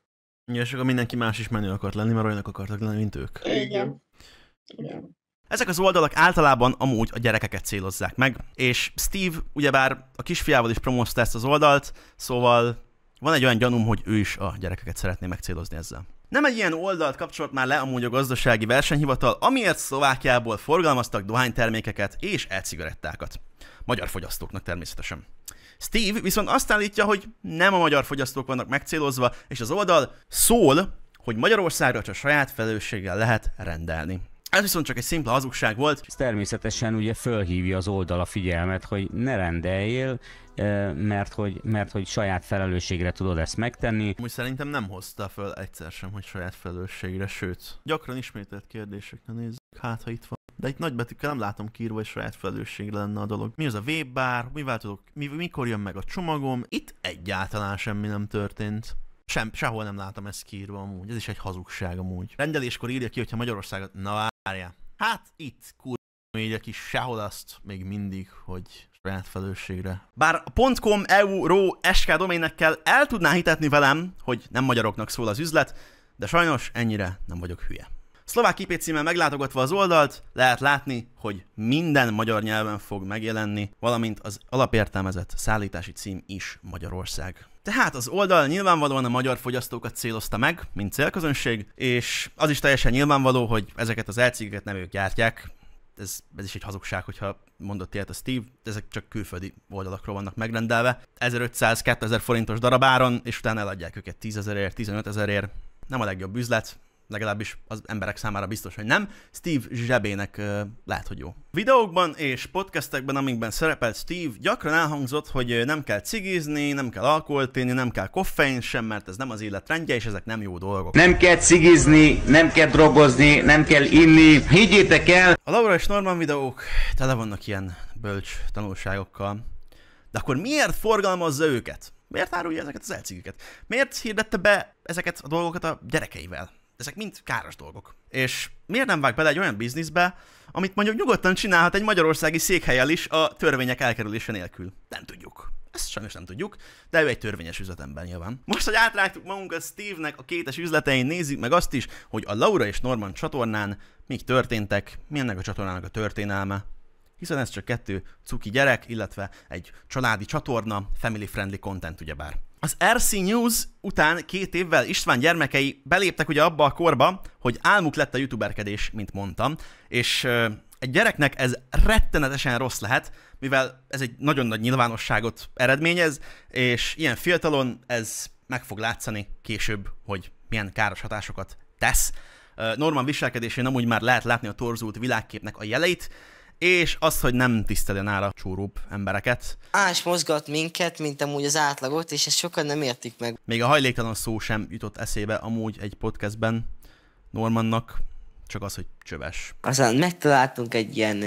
Ja, és akkor mindenki más is menő akart lenni, mert olyanok akartak lenni, mint ők. Igen. Igen. Ezek az oldalak általában amúgy a gyerekeket célozzák meg, és Steve ugyebár a kisfiával is promózta ezt az oldalt, szóval van egy olyan gyanúm, hogy ő is a gyerekeket szeretné megcélozni ezzel. Nem egy ilyen oldalt kapcsolt már le amúgy a gazdasági versenyhivatal, amiért Szlovákiából forgalmaztak dohánytermékeket és e-cigarettákat. Magyar fogyasztóknak természetesen. Steve viszont azt állítja, hogy nem a magyar fogyasztók vannak megcélozva, és az oldal szól, hogy Magyarországra csak saját felelősséggel lehet rendelni. Ez viszont csak egy szimpla hazugság volt, Ez természetesen ugye fölhívja az oldal a figyelmet, hogy ne rendeljél, eh, mert hogy, mert hogy saját felelősségre tudod ezt megtenni. Úgy szerintem nem hozta föl egyszer sem, hogy saját felelősségre, sőt, gyakran ismételt kérdésekre nézzük, hát ha itt van. De itt nagybetűkkel nem látom kiírva, hogy saját felelősségre lenne a dolog. Mi az a webbar, mivel tudok, mi, mikor jön meg a csomagom, itt egyáltalán semmi nem történt. Sem, sehol nem látom ezt kiírva amúgy, ez is egy hazugság amúgy. Rendeléskor írja ki, hogyha Magyarországot, na várjál. Hát itt, kurva, így aki sehol azt még mindig, hogy saját felelősségre. Bár a .com, EU, RO, SK doménekkel el tudná hitetni velem, hogy nem magyaroknak szól az üzlet, de sajnos ennyire nem vagyok hülye. Szlovák IP címmel meglátogatva az oldalt lehet látni, hogy minden magyar nyelven fog megjelenni, valamint az alapértelmezett szállítási cím is Magyarország. Tehát az oldal nyilvánvalóan a magyar fogyasztókat célozta meg, mint célközönség, és az is teljesen nyilvánvaló, hogy ezeket az elcégeket nem ők gyártják, ez, ez is egy hazugság, hogyha mondott ilyet a Steve, ezek csak külföldi oldalakról vannak megrendelve. 1500-2000 forintos darabáron, és utána eladják őket 10 ezerért, 15 ezerért. Nem a legjobb üzlet, legalábbis az emberek számára biztos, hogy nem. Steve zsebének uh, lehet, hogy jó. Videókban és podcastekben, amikben szerepelt Steve, gyakran elhangzott, hogy nem kell cigizni, nem kell alkoholt inni, nem kell koffein sem, mert ez nem az élet rendje, és ezek nem jó dolgok. Nem kell cigizni, nem kell drogozni, nem kell inni. Higgyétek el, A Laura és Norman videók tele vannak ilyen bölcs tanulságokkal. De akkor miért forgalmazza őket? Miért árulja ezeket az elcigeket? Miért hirdette be ezeket a dolgokat a gyerekeivel? Ezek mind káros dolgok. És miért nem vág bele egy olyan bizniszbe, amit mondjuk nyugodtan csinálhat egy magyarországi székhelyel is a törvények elkerülése nélkül? Nem tudjuk. Ezt sajnos nem tudjuk, de ő egy törvényes üzletember nyilván. Most, hogy átrágtuk magunkat Steve-nek a kétes üzletein, nézzük meg azt is, hogy a Laura és Norman csatornán mik történtek, mi ennek a csatornának a történelme. Hiszen ez csak kettő cuki gyerek, illetve egy családi csatorna, family friendly content ugyebár. Az RC News után két évvel István gyermekei beléptek ugye abba a korba, hogy álmuk lett a youtuberkedés, mint mondtam, és egy gyereknek ez rettenetesen rossz lehet, mivel ez egy nagyon nagy nyilvánosságot eredményez, és ilyen fiatalon ez meg fog látszani később, hogy milyen káros hatásokat tesz. Norman viselkedésén amúgy már lehet látni a torzult világképnek a jeleit, és azt, hogy nem tiszteli a nála csóróbb embereket. Más mozgat minket, mint amúgy az átlagot, és ezt sokan nem értik meg. Még a hajléktalan szó sem jutott eszébe amúgy egy podcastben Normannak, csak az, hogy csöves. Aztán megtaláltunk egy ilyen,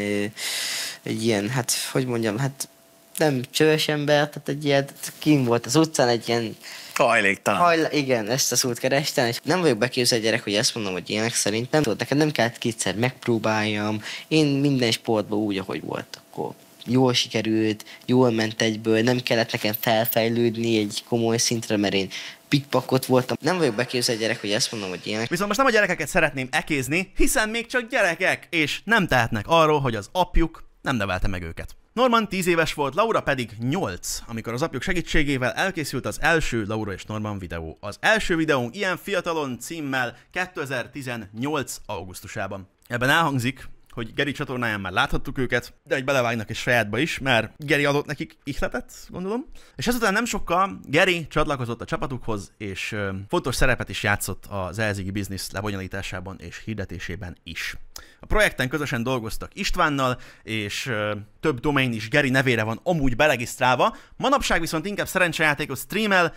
egy ilyen, hát hogy mondjam, hát nem csöves ember, tehát egy ilyen, kim volt az utcán, egy ilyen hajléktalan. Hajla, igen, ezt a szót kerestem, és nem vagyok beképzelt gyerek, hogy ezt mondom, hogy ilyenek szerintem. Tudod, nekem nem kellett kétszer megpróbáljam. Én minden sportban úgy, ahogy volt, akkor jól sikerült, jól ment egyből, nem kellett nekem felfejlődni egy komoly szintre, mert én pikpakot voltam. Nem vagyok beképzelt gyerek, hogy ezt mondom, hogy ilyenek. Viszont most nem a gyerekeket szeretném ekézni, hiszen még csak gyerekek, és nem tehetnek arról, hogy az apjuk nem nevelte meg őket. Norman 10 éves volt, Laura pedig 8, amikor az apjuk segítségével elkészült az első Laura és Norman videó. Az első videónk ilyen fiatalon címmel 2018. augusztusában. Ebben elhangzik, hogy Geri csatornáján már láthattuk őket, de egy belevágnak egy sajátba is, mert Geri adott nekik ihletet, gondolom. És ezután nem sokkal Geri csatlakozott a csapatukhoz, és fontos szerepet is játszott az elzigi biznisz lebonyolításában és hirdetésében is. A projekten közösen dolgoztak Istvánnal, és több domain is Geri nevére van amúgy beregisztrálva, manapság viszont inkább szerencsejátékot streamel,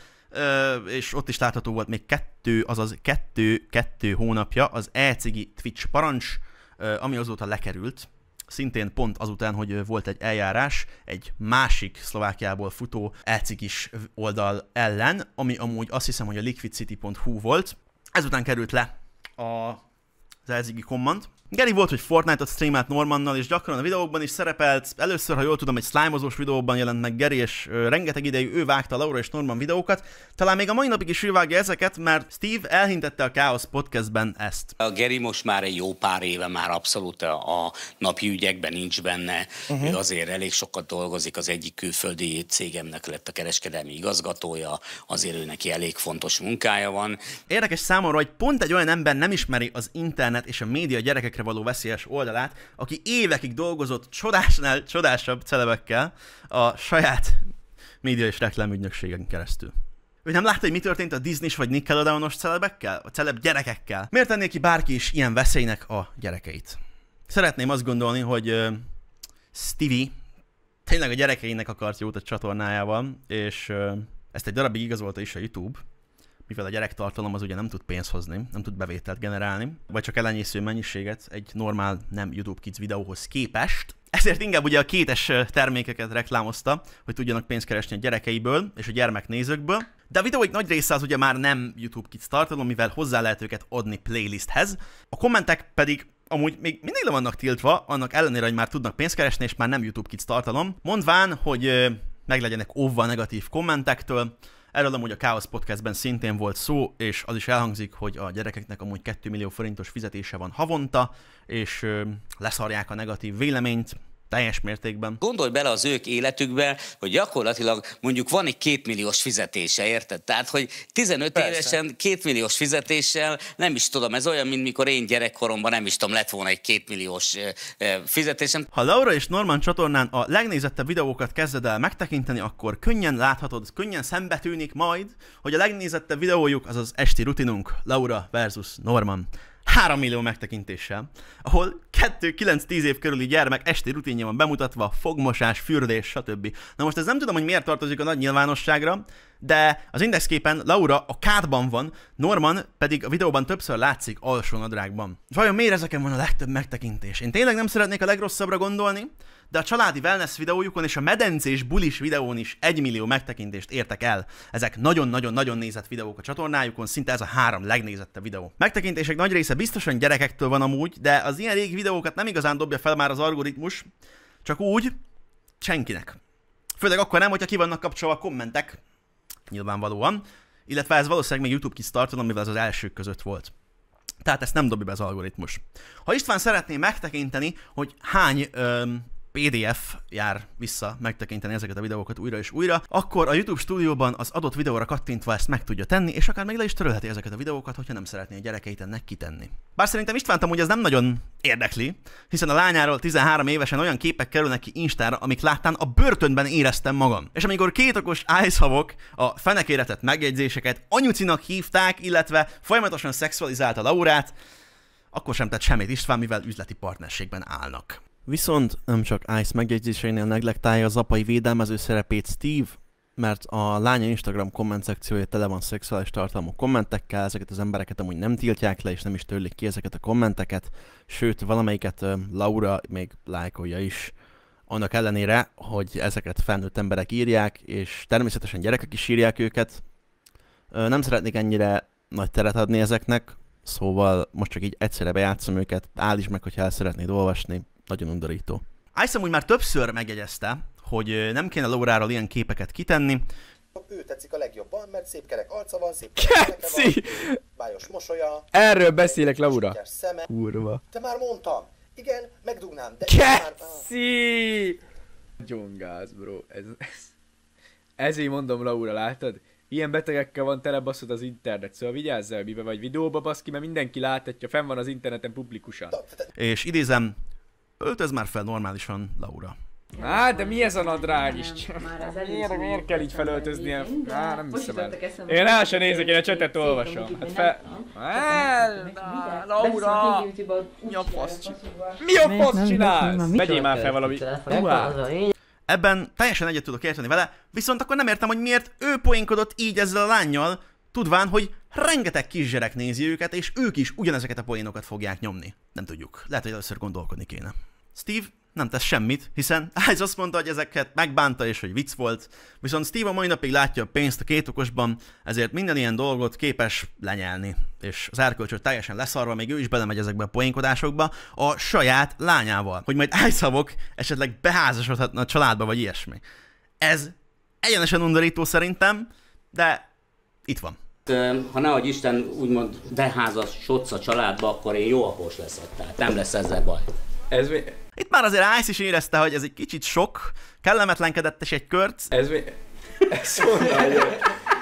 és ott is látható volt még kettő, azaz kettő-kettő hónapja az e-cigi Twitch parancs, ami azóta lekerült, szintén pont azután, hogy volt egy eljárás egy másik Szlovákiából futó e-cigis oldal ellen, ami amúgy azt hiszem, hogy a liquidcity.hu volt. Ezután került le a, az e-cigi command, Geri volt, hogy Fortnite-ot streamelt Normannal, és gyakran a videókban is szerepelt. Először, ha jól tudom, egy slime videóban jelent meg Geri, és ö, rengeteg ideig ő vágta Laura és Norman videókat. Talán még a mai napig is ő vágja ezeket, mert Steve elhintette a Chaos podcastben ezt. A Geri most már egy jó pár éve már abszolút a napi ügyekben nincs benne. Uh-huh. Ő azért elég sokat dolgozik, az egyik külföldi cégemnek lett a kereskedelmi igazgatója, azért ő neki elég fontos munkája van. Érdekes számomra, hogy pont egy olyan ember nem ismeri az internet és a média gyerekekre való veszélyes oldalát, aki évekig dolgozott csodásnál csodásabb celebekkel a saját média és reklámügynökségen keresztül. Ő nem látta, hogy mi történt a Disney-s vagy Nickelodeonos celebekkel? A celeb gyerekekkel? Miért tenné ki bárki is ilyen veszélynek a gyerekeit? Szeretném azt gondolni, hogy uh, Stevie tényleg a gyerekeinek akart jót a csatornájával, és ezt egy darabig igazolta is a YouTube, mivel a gyerektartalom az ugye nem tud pénzt hozni, nem tud bevételt generálni, vagy csak elenyésző mennyiséget egy normál nem YouTube Kids videóhoz képest, ezért inkább ugye a kétes termékeket reklámozta, hogy tudjanak pénzt keresni a gyerekeiből és a gyermeknézőkből. De a videóik nagy része az ugye már nem YouTube Kids tartalom, mivel hozzá lehet őket adni playlisthez. A kommentek pedig amúgy még mindig le vannak tiltva, annak ellenére, hogy már tudnak pénzt keresni, és már nem YouTube Kids tartalom, mondván, hogy meg legyenek óvva a negatív kommentektől, Erről amúgy a Chaos Podcastben szintén volt szó, és az is elhangzik, hogy a gyerekeknek amúgy 2 millió forintos fizetése van havonta, és leszarják a negatív véleményt, teljes mértékben. Gondolj bele az ők életükbe, hogy gyakorlatilag mondjuk van egy kétmilliós fizetése, érted? Tehát, hogy 15 Persze. évesen kétmilliós fizetéssel, nem is tudom, ez olyan, mint mikor én gyerekkoromban nem is tudom, lett volna egy kétmilliós fizetésem. Ha Laura és Norman csatornán a legnézettebb videókat kezded el megtekinteni, akkor könnyen láthatod, könnyen szembetűnik majd, hogy a legnézettebb videójuk az az esti rutinunk, Laura versus Norman. 3 millió megtekintéssel, ahol 2-9-10 év körüli gyermek esti rutinja van bemutatva, fogmosás, fürdés, stb. Na most ez nem tudom, hogy miért tartozik a nagy nyilvánosságra, de az indexképen Laura a kádban van, Norman pedig a videóban többször látszik alsó nadrágban. Vajon miért ezeken van a legtöbb megtekintés? Én tényleg nem szeretnék a legrosszabbra gondolni, de a családi wellness videójukon és a medencés bulis videón is 1 millió megtekintést értek el. Ezek nagyon-nagyon-nagyon nézett videók a csatornájukon, szinte ez a három legnézettebb videó. Megtekintések nagy része biztosan gyerekektől van amúgy, de az ilyen régi videókat nem igazán dobja fel már az algoritmus, csak úgy, senkinek. Főleg akkor nem, hogyha ki vannak kapcsolva a kommentek, nyilvánvalóan, illetve ez valószínűleg még YouTube kis tartalom, mivel ez az elsők között volt. Tehát ezt nem dobja be az algoritmus. Ha István szeretné megtekinteni, hogy hány öm, PDF jár vissza megtekinteni ezeket a videókat újra és újra, akkor a YouTube stúdióban az adott videóra kattintva ezt meg tudja tenni, és akár még le is törölheti ezeket a videókat, hogyha nem szeretné a gyerekeit ennek kitenni. Bár szerintem Istvánt amúgy ez nem nagyon érdekli, hiszen a lányáról 13 évesen olyan képek kerülnek ki Instára, amik láttán a börtönben éreztem magam. És amikor két okos ice a fenekéretett megjegyzéseket anyucinak hívták, illetve folyamatosan szexualizálta Laurát, akkor sem tett semmit István, mivel üzleti partnerségben állnak. Viszont nem csak Ice megjegyzéseinél neglektálja az apai védelmező szerepét Steve, mert a lánya Instagram komment szekciója tele van szexuális tartalmú kommentekkel, ezeket az embereket amúgy nem tiltják le, és nem is törlik ki ezeket a kommenteket, sőt, valamelyiket Laura még lájkolja is, annak ellenére, hogy ezeket felnőtt emberek írják, és természetesen gyerekek is írják őket. Nem szeretnék ennyire nagy teret adni ezeknek, szóval most csak így egyszerre bejátszom őket, állíts meg, hogyha el szeretnéd olvasni, nagyon undorító. Ice úgy már többször megjegyezte, hogy nem kéne Lauráról ilyen képeket kitenni. Ő tetszik a legjobban, mert szép kerek arca van, szép Keci! van, bájos mosolya. Erről beszélek, Laura. Szeme. Kurva. Te már mondtam. Igen, megdugnám, de... Keci! Nagyon gáz, bro. Ez, ez, ezért mondom, Laura, látod? Ilyen betegekkel van telebaszod az internet, szóval vigyázzál, mivel vagy videóba baszki, mert mindenki láthatja, fenn van az interneten publikusan. És idézem, öltöz már fel normálisan, Laura. Á, de mi ez a nadrág is? Miért, miért kell így felöltözni? Á, nem hiszem el. Én el sem nézek, én a csetet olvasom. Hát fel... Á, Laura! Mi a fasz csinál? Mi a fasz csinálsz? Vegyél már fel valami ruhát! Ebben teljesen egyet tudok érteni vele, viszont akkor nem értem, hogy miért ő poénkodott így ezzel a lányjal, tudván, hogy rengeteg kisgyerek nézi őket, és ők is ugyanezeket a poénokat fogják nyomni. Nem tudjuk. Lehet, hogy először gondolkodni kéne. Steve nem tesz semmit, hiszen Ice azt mondta, hogy ezeket megbánta és hogy vicc volt, viszont Steve a mai napig látja a pénzt a két okosban, ezért minden ilyen dolgot képes lenyelni, és az erkölcsöt teljesen leszarva, még ő is belemegy ezekbe a poénkodásokba a saját lányával, hogy majd ice esetleg beházasodhatna a családba, vagy ilyesmi. Ez egyenesen undorító szerintem, de itt van. Ha nehogy Isten úgymond beházasodsz a családba, akkor én jó após leszek, tehát nem lesz ezzel baj. Ez mi? Itt már azért Ice is érezte, hogy ez egy kicsit sok, kellemetlenkedett és egy kört. Ez mi? Ez mondta, hogy...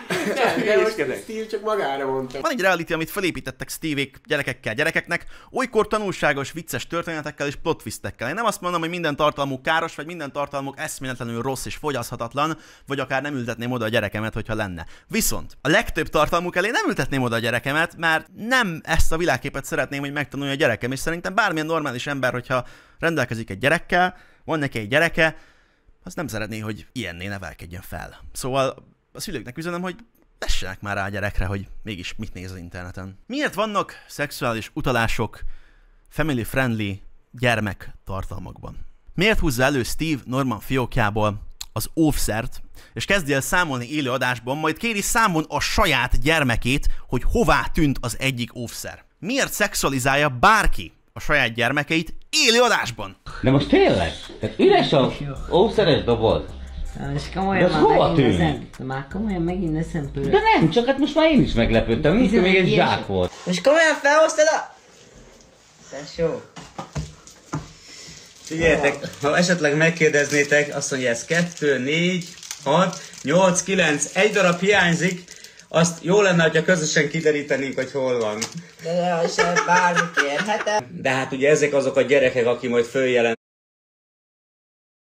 Nem, de most Steve csak magára mondta. Van egy reality, amit felépítettek Steve-ék gyerekekkel, gyerekeknek, olykor tanulságos, vicces történetekkel és plot twistekkel. Én nem azt mondom, hogy minden tartalmuk káros, vagy minden tartalmuk eszméletlenül rossz és fogyaszthatatlan, vagy akár nem ültetném oda a gyerekemet, hogyha lenne. Viszont a legtöbb tartalmuk elé nem ültetném oda a gyerekemet, mert nem ezt a világképet szeretném, hogy megtanulja a gyerekem, és szerintem bármilyen normális ember, hogyha rendelkezik egy gyerekkel, van neki egy gyereke, az nem szeretné, hogy ilyenné nevelkedjen fel. Szóval a szülőknek üzenem, hogy tessenek már rá a gyerekre, hogy mégis mit néz az interneten. Miért vannak szexuális utalások family-friendly gyermek tartalmakban? Miért húzza elő Steve Norman fiókjából az óvszert, és kezdi el számolni élő adásban, majd kéri számon a saját gyermekét, hogy hová tűnt az egyik óvszer. Miért szexualizálja bárki a saját gyermekeit élő adásban? De most tényleg? Tehát üres a óvszeres doboz. És komolyan De már hova megint tűnik? már komolyan megint eszem pörög. De nem, csak hát most már én is meglepődtem, mint még egy zsák volt. Most komolyan felhoztad a... Tesó. Figyeljetek, ha esetleg megkérdeznétek, azt mondja, ez 2, 4, 6, 8, 9, egy darab hiányzik, azt jó lenne, hogyha közösen kiderítenénk, hogy hol van. De de sem bármi kérhetem. De hát ugye ezek azok a gyerekek, aki majd följelent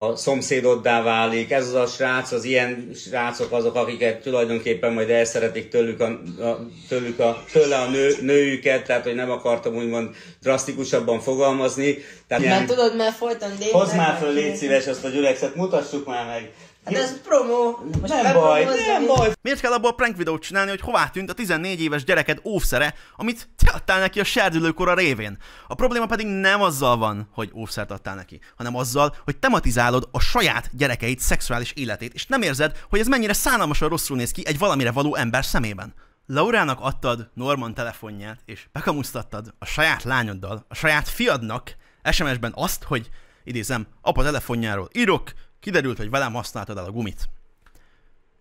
a szomszédoddá válik, ez az a srác, az ilyen srácok azok, akiket tulajdonképpen majd elszeretik tőlük a, a, tőlük a, tőle a nő, nőjüket, tehát hogy nem akartam úgymond drasztikusabban fogalmazni. Tehát Mert tudod, mert folyton détek. Hozd már föl, légy szíves ezt a gyülekszet, mutassuk már meg. Hát ez promó. Most Nem baj, nem baj. Miért kell abból a prank videót csinálni, hogy hová tűnt a 14 éves gyereked óvszere, amit te adtál neki a serdülőkora révén? A probléma pedig nem azzal van, hogy óvszert adtál neki, hanem azzal, hogy tematizálod a saját gyerekeid szexuális életét, és nem érzed, hogy ez mennyire szánalmasan rosszul néz ki egy valamire való ember szemében. Laurának adtad Norman telefonját, és bekamusztattad a saját lányoddal, a saját fiadnak SMS-ben azt, hogy idézem, apa telefonjáról írok, kiderült, hogy velem használtad el a gumit.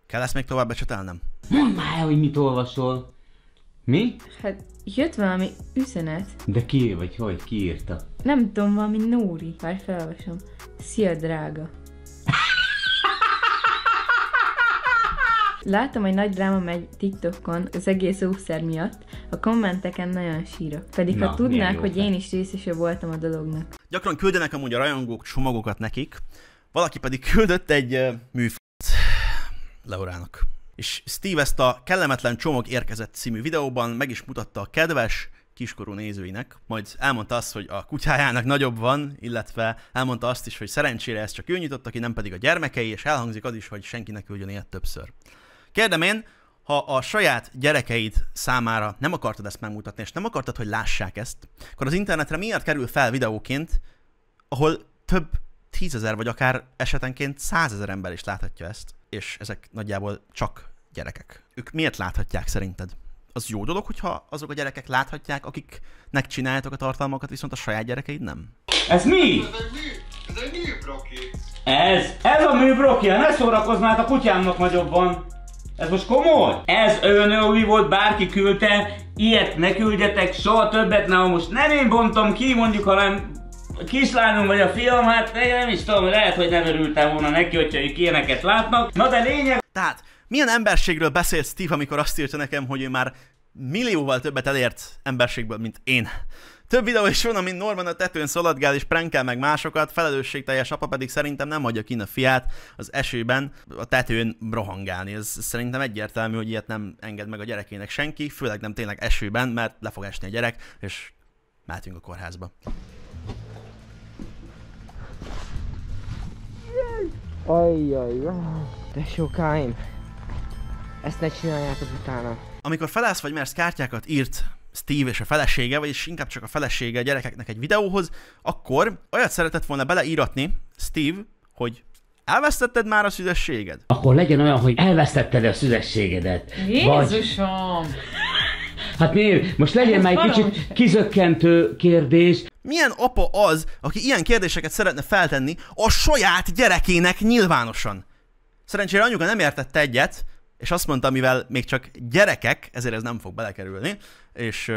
Kell ezt még tovább becsetelnem? Mondd már el, hogy mit olvasol. Mi? Hát jött valami üzenet. De ki vagy hogy? Ki írta? Nem tudom, valami Nóri. Várj, felolvasom. Szia, drága. Látom, hogy nagy dráma megy TikTokon az egész óvszer miatt. A kommenteken nagyon sírok. Pedig Na, ha tudnák, hogy fej. én is részese voltam a dolognak. Gyakran küldenek amúgy a rajongók csomagokat nekik, valaki pedig küldött egy uh, műfát Laurának. És Steve ezt a kellemetlen csomag érkezett című videóban meg is mutatta a kedves kiskorú nézőinek, majd elmondta azt, hogy a kutyájának nagyobb van, illetve elmondta azt is, hogy szerencsére ezt csak ő nyitotta ki, nem pedig a gyermekei, és elhangzik az is, hogy senkinek küldjön ilyet többször. Kérdem én, ha a saját gyerekeid számára nem akartad ezt megmutatni, és nem akartad, hogy lássák ezt, akkor az internetre miért kerül fel videóként, ahol több tízezer, vagy akár esetenként százezer ember is láthatja ezt, és ezek nagyjából csak gyerekek. Ők miért láthatják szerinted? Az jó dolog, hogyha azok a gyerekek láthatják, akiknek csináljátok a tartalmakat, viszont a saját gyerekeid nem? Ez mi? Ez egy műbroki. Ez? Ez a műbrokja, ne szórakozz már a kutyámnak nagyobban. Ez most komoly? Ez önölvi volt, bárki küldte, ilyet ne küldjetek, soha többet, na most nem én bontom ki, mondjuk, hanem a kislányom vagy a fiam, hát nem is tudom, lehet, hogy nem örültem volna neki, hogyha ők ilyeneket látnak. Na de lényeg, Tehát, milyen emberségről beszélt Steve, amikor azt írta nekem, hogy ő már millióval többet elért emberségből, mint én. Több videó is van, amin Norman a tetőn szaladgál és prankel meg másokat, felelősségteljes apa pedig szerintem nem hagyja ki a fiát az esőben a tetőn rohangálni. Ez szerintem egyértelmű, hogy ilyet nem enged meg a gyerekének senki, főleg nem tényleg esőben, mert le fog esni a gyerek, és mehetünk a kórházba. Ajjaj, de sokáim. Ezt ne csináljátok utána. Amikor felállsz vagy mersz kártyákat írt Steve és a felesége, vagyis inkább csak a felesége a gyerekeknek egy videóhoz, akkor olyat szeretett volna beleíratni Steve, hogy elvesztetted már a szüzességed? Akkor legyen olyan, hogy elvesztetted a szüzességedet. Jézusom! Hát miért? Most legyen már egy kicsit kizökkentő kérdés. Milyen apa az, aki ilyen kérdéseket szeretne feltenni a saját gyerekének nyilvánosan? Szerencsére anyuka nem értette egyet, és azt mondta, mivel még csak gyerekek, ezért ez nem fog belekerülni, és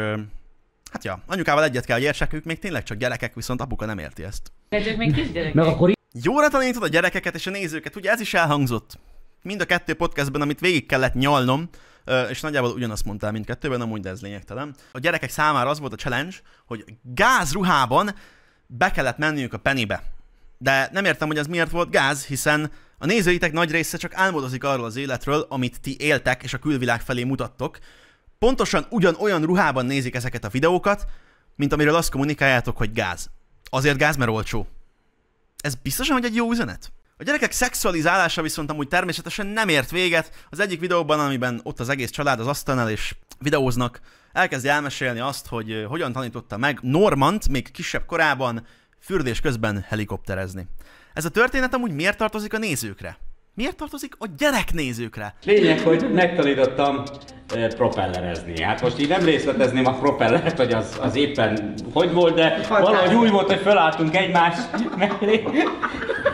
hát ja, anyukával egyet kell, hogy értsek, ők még tényleg csak gyerekek, viszont apuka nem érti ezt. Ezek még kisgyerekek. Meg akkor Jóra tanítod a gyerekeket és a nézőket, ugye ez is elhangzott. Mind a kettő podcastben, amit végig kellett nyalnom, és nagyjából ugyanazt mondtál mindkettőben, amúgy de ez lényegtelen. A gyerekek számára az volt a challenge, hogy gázruhában be kellett menniük a pennybe. De nem értem, hogy ez miért volt gáz, hiszen a nézőitek nagy része csak álmodozik arról az életről, amit ti éltek és a külvilág felé mutattok. Pontosan ugyanolyan ruhában nézik ezeket a videókat, mint amiről azt kommunikáljátok, hogy gáz. Azért gáz, mert olcsó. Ez biztosan, hogy egy jó üzenet? A gyerekek szexualizálása viszont amúgy természetesen nem ért véget. Az egyik videóban, amiben ott az egész család az asztalnál és videóznak, elkezdi elmesélni azt, hogy hogyan tanította meg Normant még kisebb korában fürdés közben helikopterezni. Ez a történet amúgy miért tartozik a nézőkre? Miért tartozik a gyereknézőkre? Lényeg, hogy megtanítottam e, propellerezni. Hát most így nem részletezném a propellert, hogy az, az éppen hogy volt, de valahogy úgy volt, hogy felálltunk egymás mellé,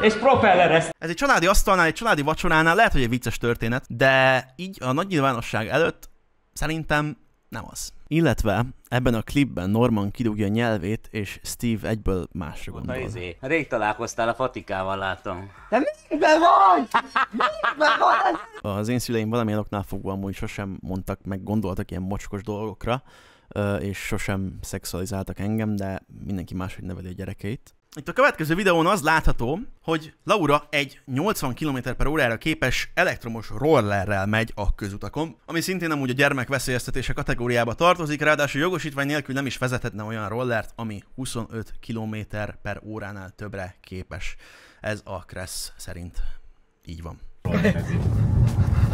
és propellerez. Ez egy családi asztalnál, egy családi vacsoránál lehet, hogy egy vicces történet, de így a nagy nyilvánosság előtt szerintem nem az. Illetve ebben a klipben Norman kidugja a nyelvét, és Steve egyből másra Na gondol. izé, rég találkoztál a Fatikával, látom. De miben vagy? Miben vagy? Az én szüleim valamilyen oknál fogva amúgy sosem mondtak, meg gondoltak ilyen mocskos dolgokra, és sosem szexualizáltak engem, de mindenki máshogy neveli a gyerekeit. Itt a következő videón az látható, hogy Laura egy 80 km per órára képes elektromos rollerrel megy a közutakon, ami szintén amúgy a gyermek veszélyeztetése kategóriába tartozik, ráadásul jogosítvány nélkül nem is vezethetne olyan rollert, ami 25 km per óránál többre képes. Ez a Kressz szerint így van.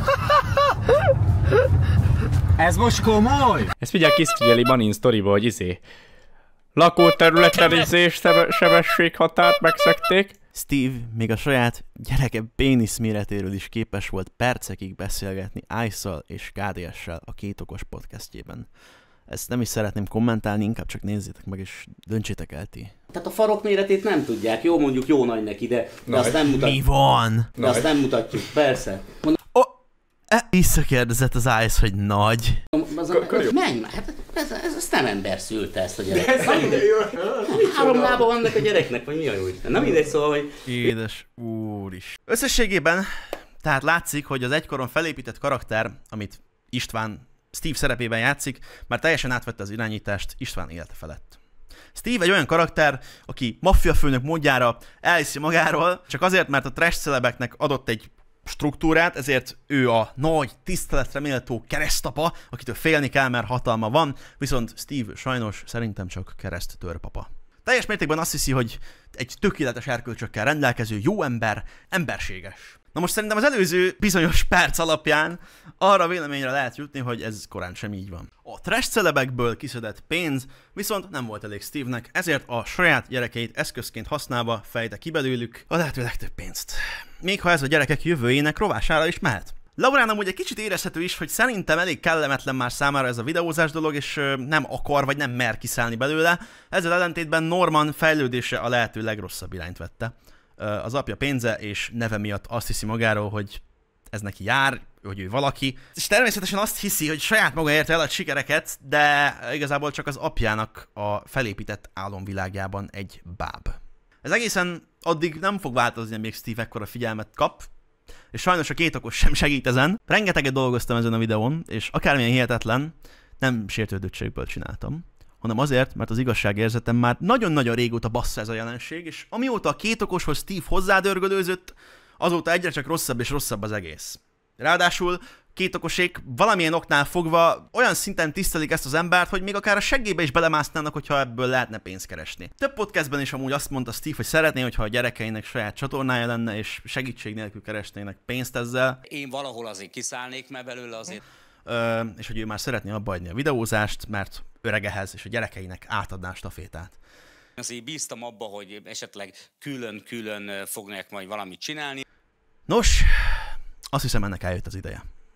Ez most komoly? Ezt figyelj, kiszfigyeli Banin sztoriba, hogy izé. Lakóterületen izé sebe- sebességhatárt megszekték. Steve még a saját gyereke pénisz méretéről is képes volt percekig beszélgetni Ice-szal és KDS-sel a két okos podcastjében. Ezt nem is szeretném kommentálni, inkább csak nézzétek meg és döntsétek el ti. Tehát a farok méretét nem tudják. Jó, mondjuk jó nagy neki, de, de azt nem mutatjuk. Mi van? De azt nem mutatjuk, persze. Mondom, visszakérdezett az Ice, hogy nagy. menj már, hát ez, ez, ez nem ember szülte ezt a gyereket. Nem, Három lába van ennek a gyereknek, vagy mi a jó Isten? Nem mindegy, szóval, hogy Édes úr is. Összességében, tehát látszik, hogy az egykoron felépített karakter, amit István Steve szerepében játszik, már teljesen átvette az irányítást István élete felett. Steve egy olyan karakter, aki maffia főnök módjára elhiszi magáról, csak azért, mert a trash celebeknek adott egy struktúrát, ezért ő a nagy, tiszteletre méltó keresztapa, akitől félni kell, mert hatalma van, viszont Steve sajnos szerintem csak kereszt törpapa. Teljes mértékben azt hiszi, hogy egy tökéletes erkölcsökkel rendelkező jó ember, emberséges. Na most szerintem az előző bizonyos perc alapján arra véleményre lehet jutni, hogy ez korán sem így van. A trash celebekből kiszedett pénz viszont nem volt elég Steve-nek, ezért a saját gyerekeit eszközként használva fejte ki belőlük a lehető legtöbb pénzt. Még ha ez a gyerekek jövőjének rovására is mehet. Laurán amúgy egy kicsit érezhető is, hogy szerintem elég kellemetlen már számára ez a videózás dolog, és nem akar vagy nem mer kiszállni belőle. Ezzel ellentétben Norman fejlődése a lehető legrosszabb irányt vette. Az apja pénze és neve miatt azt hiszi magáról, hogy ez neki jár, hogy ő valaki. És természetesen azt hiszi, hogy saját maga érte el a sikereket, de igazából csak az apjának a felépített álomvilágjában egy báb. Ez egészen addig nem fog változni, amíg Steve ekkora figyelmet kap, és sajnos a két okos sem segít ezen. Rengeteget dolgoztam ezen a videón, és akármilyen hihetetlen, nem sértődöttségből csináltam, hanem azért, mert az igazságérzetem már nagyon-nagyon régóta bassza ez a jelenség, és amióta a két okoshoz Steve hozzádörgölőzött, azóta egyre csak rosszabb és rosszabb az egész. Ráadásul két okosék valamilyen oknál fogva olyan szinten tisztelik ezt az embert, hogy még akár a seggébe is belemásznának, hogyha ebből lehetne pénzt keresni. Több podcastben is amúgy azt mondta Steve, hogy szeretné, hogyha a gyerekeinek saját csatornája lenne, és segítség nélkül keresnének pénzt ezzel. Én valahol azért kiszállnék, mert belőle azért és hogy ő már szeretné abba hagyni a videózást, mert öregehez és a gyerekeinek átadná a stafétát. azért bíztam abba, hogy esetleg külön-külön fognak majd valamit csinálni. Nos, azt hiszem ennek eljött az ideje.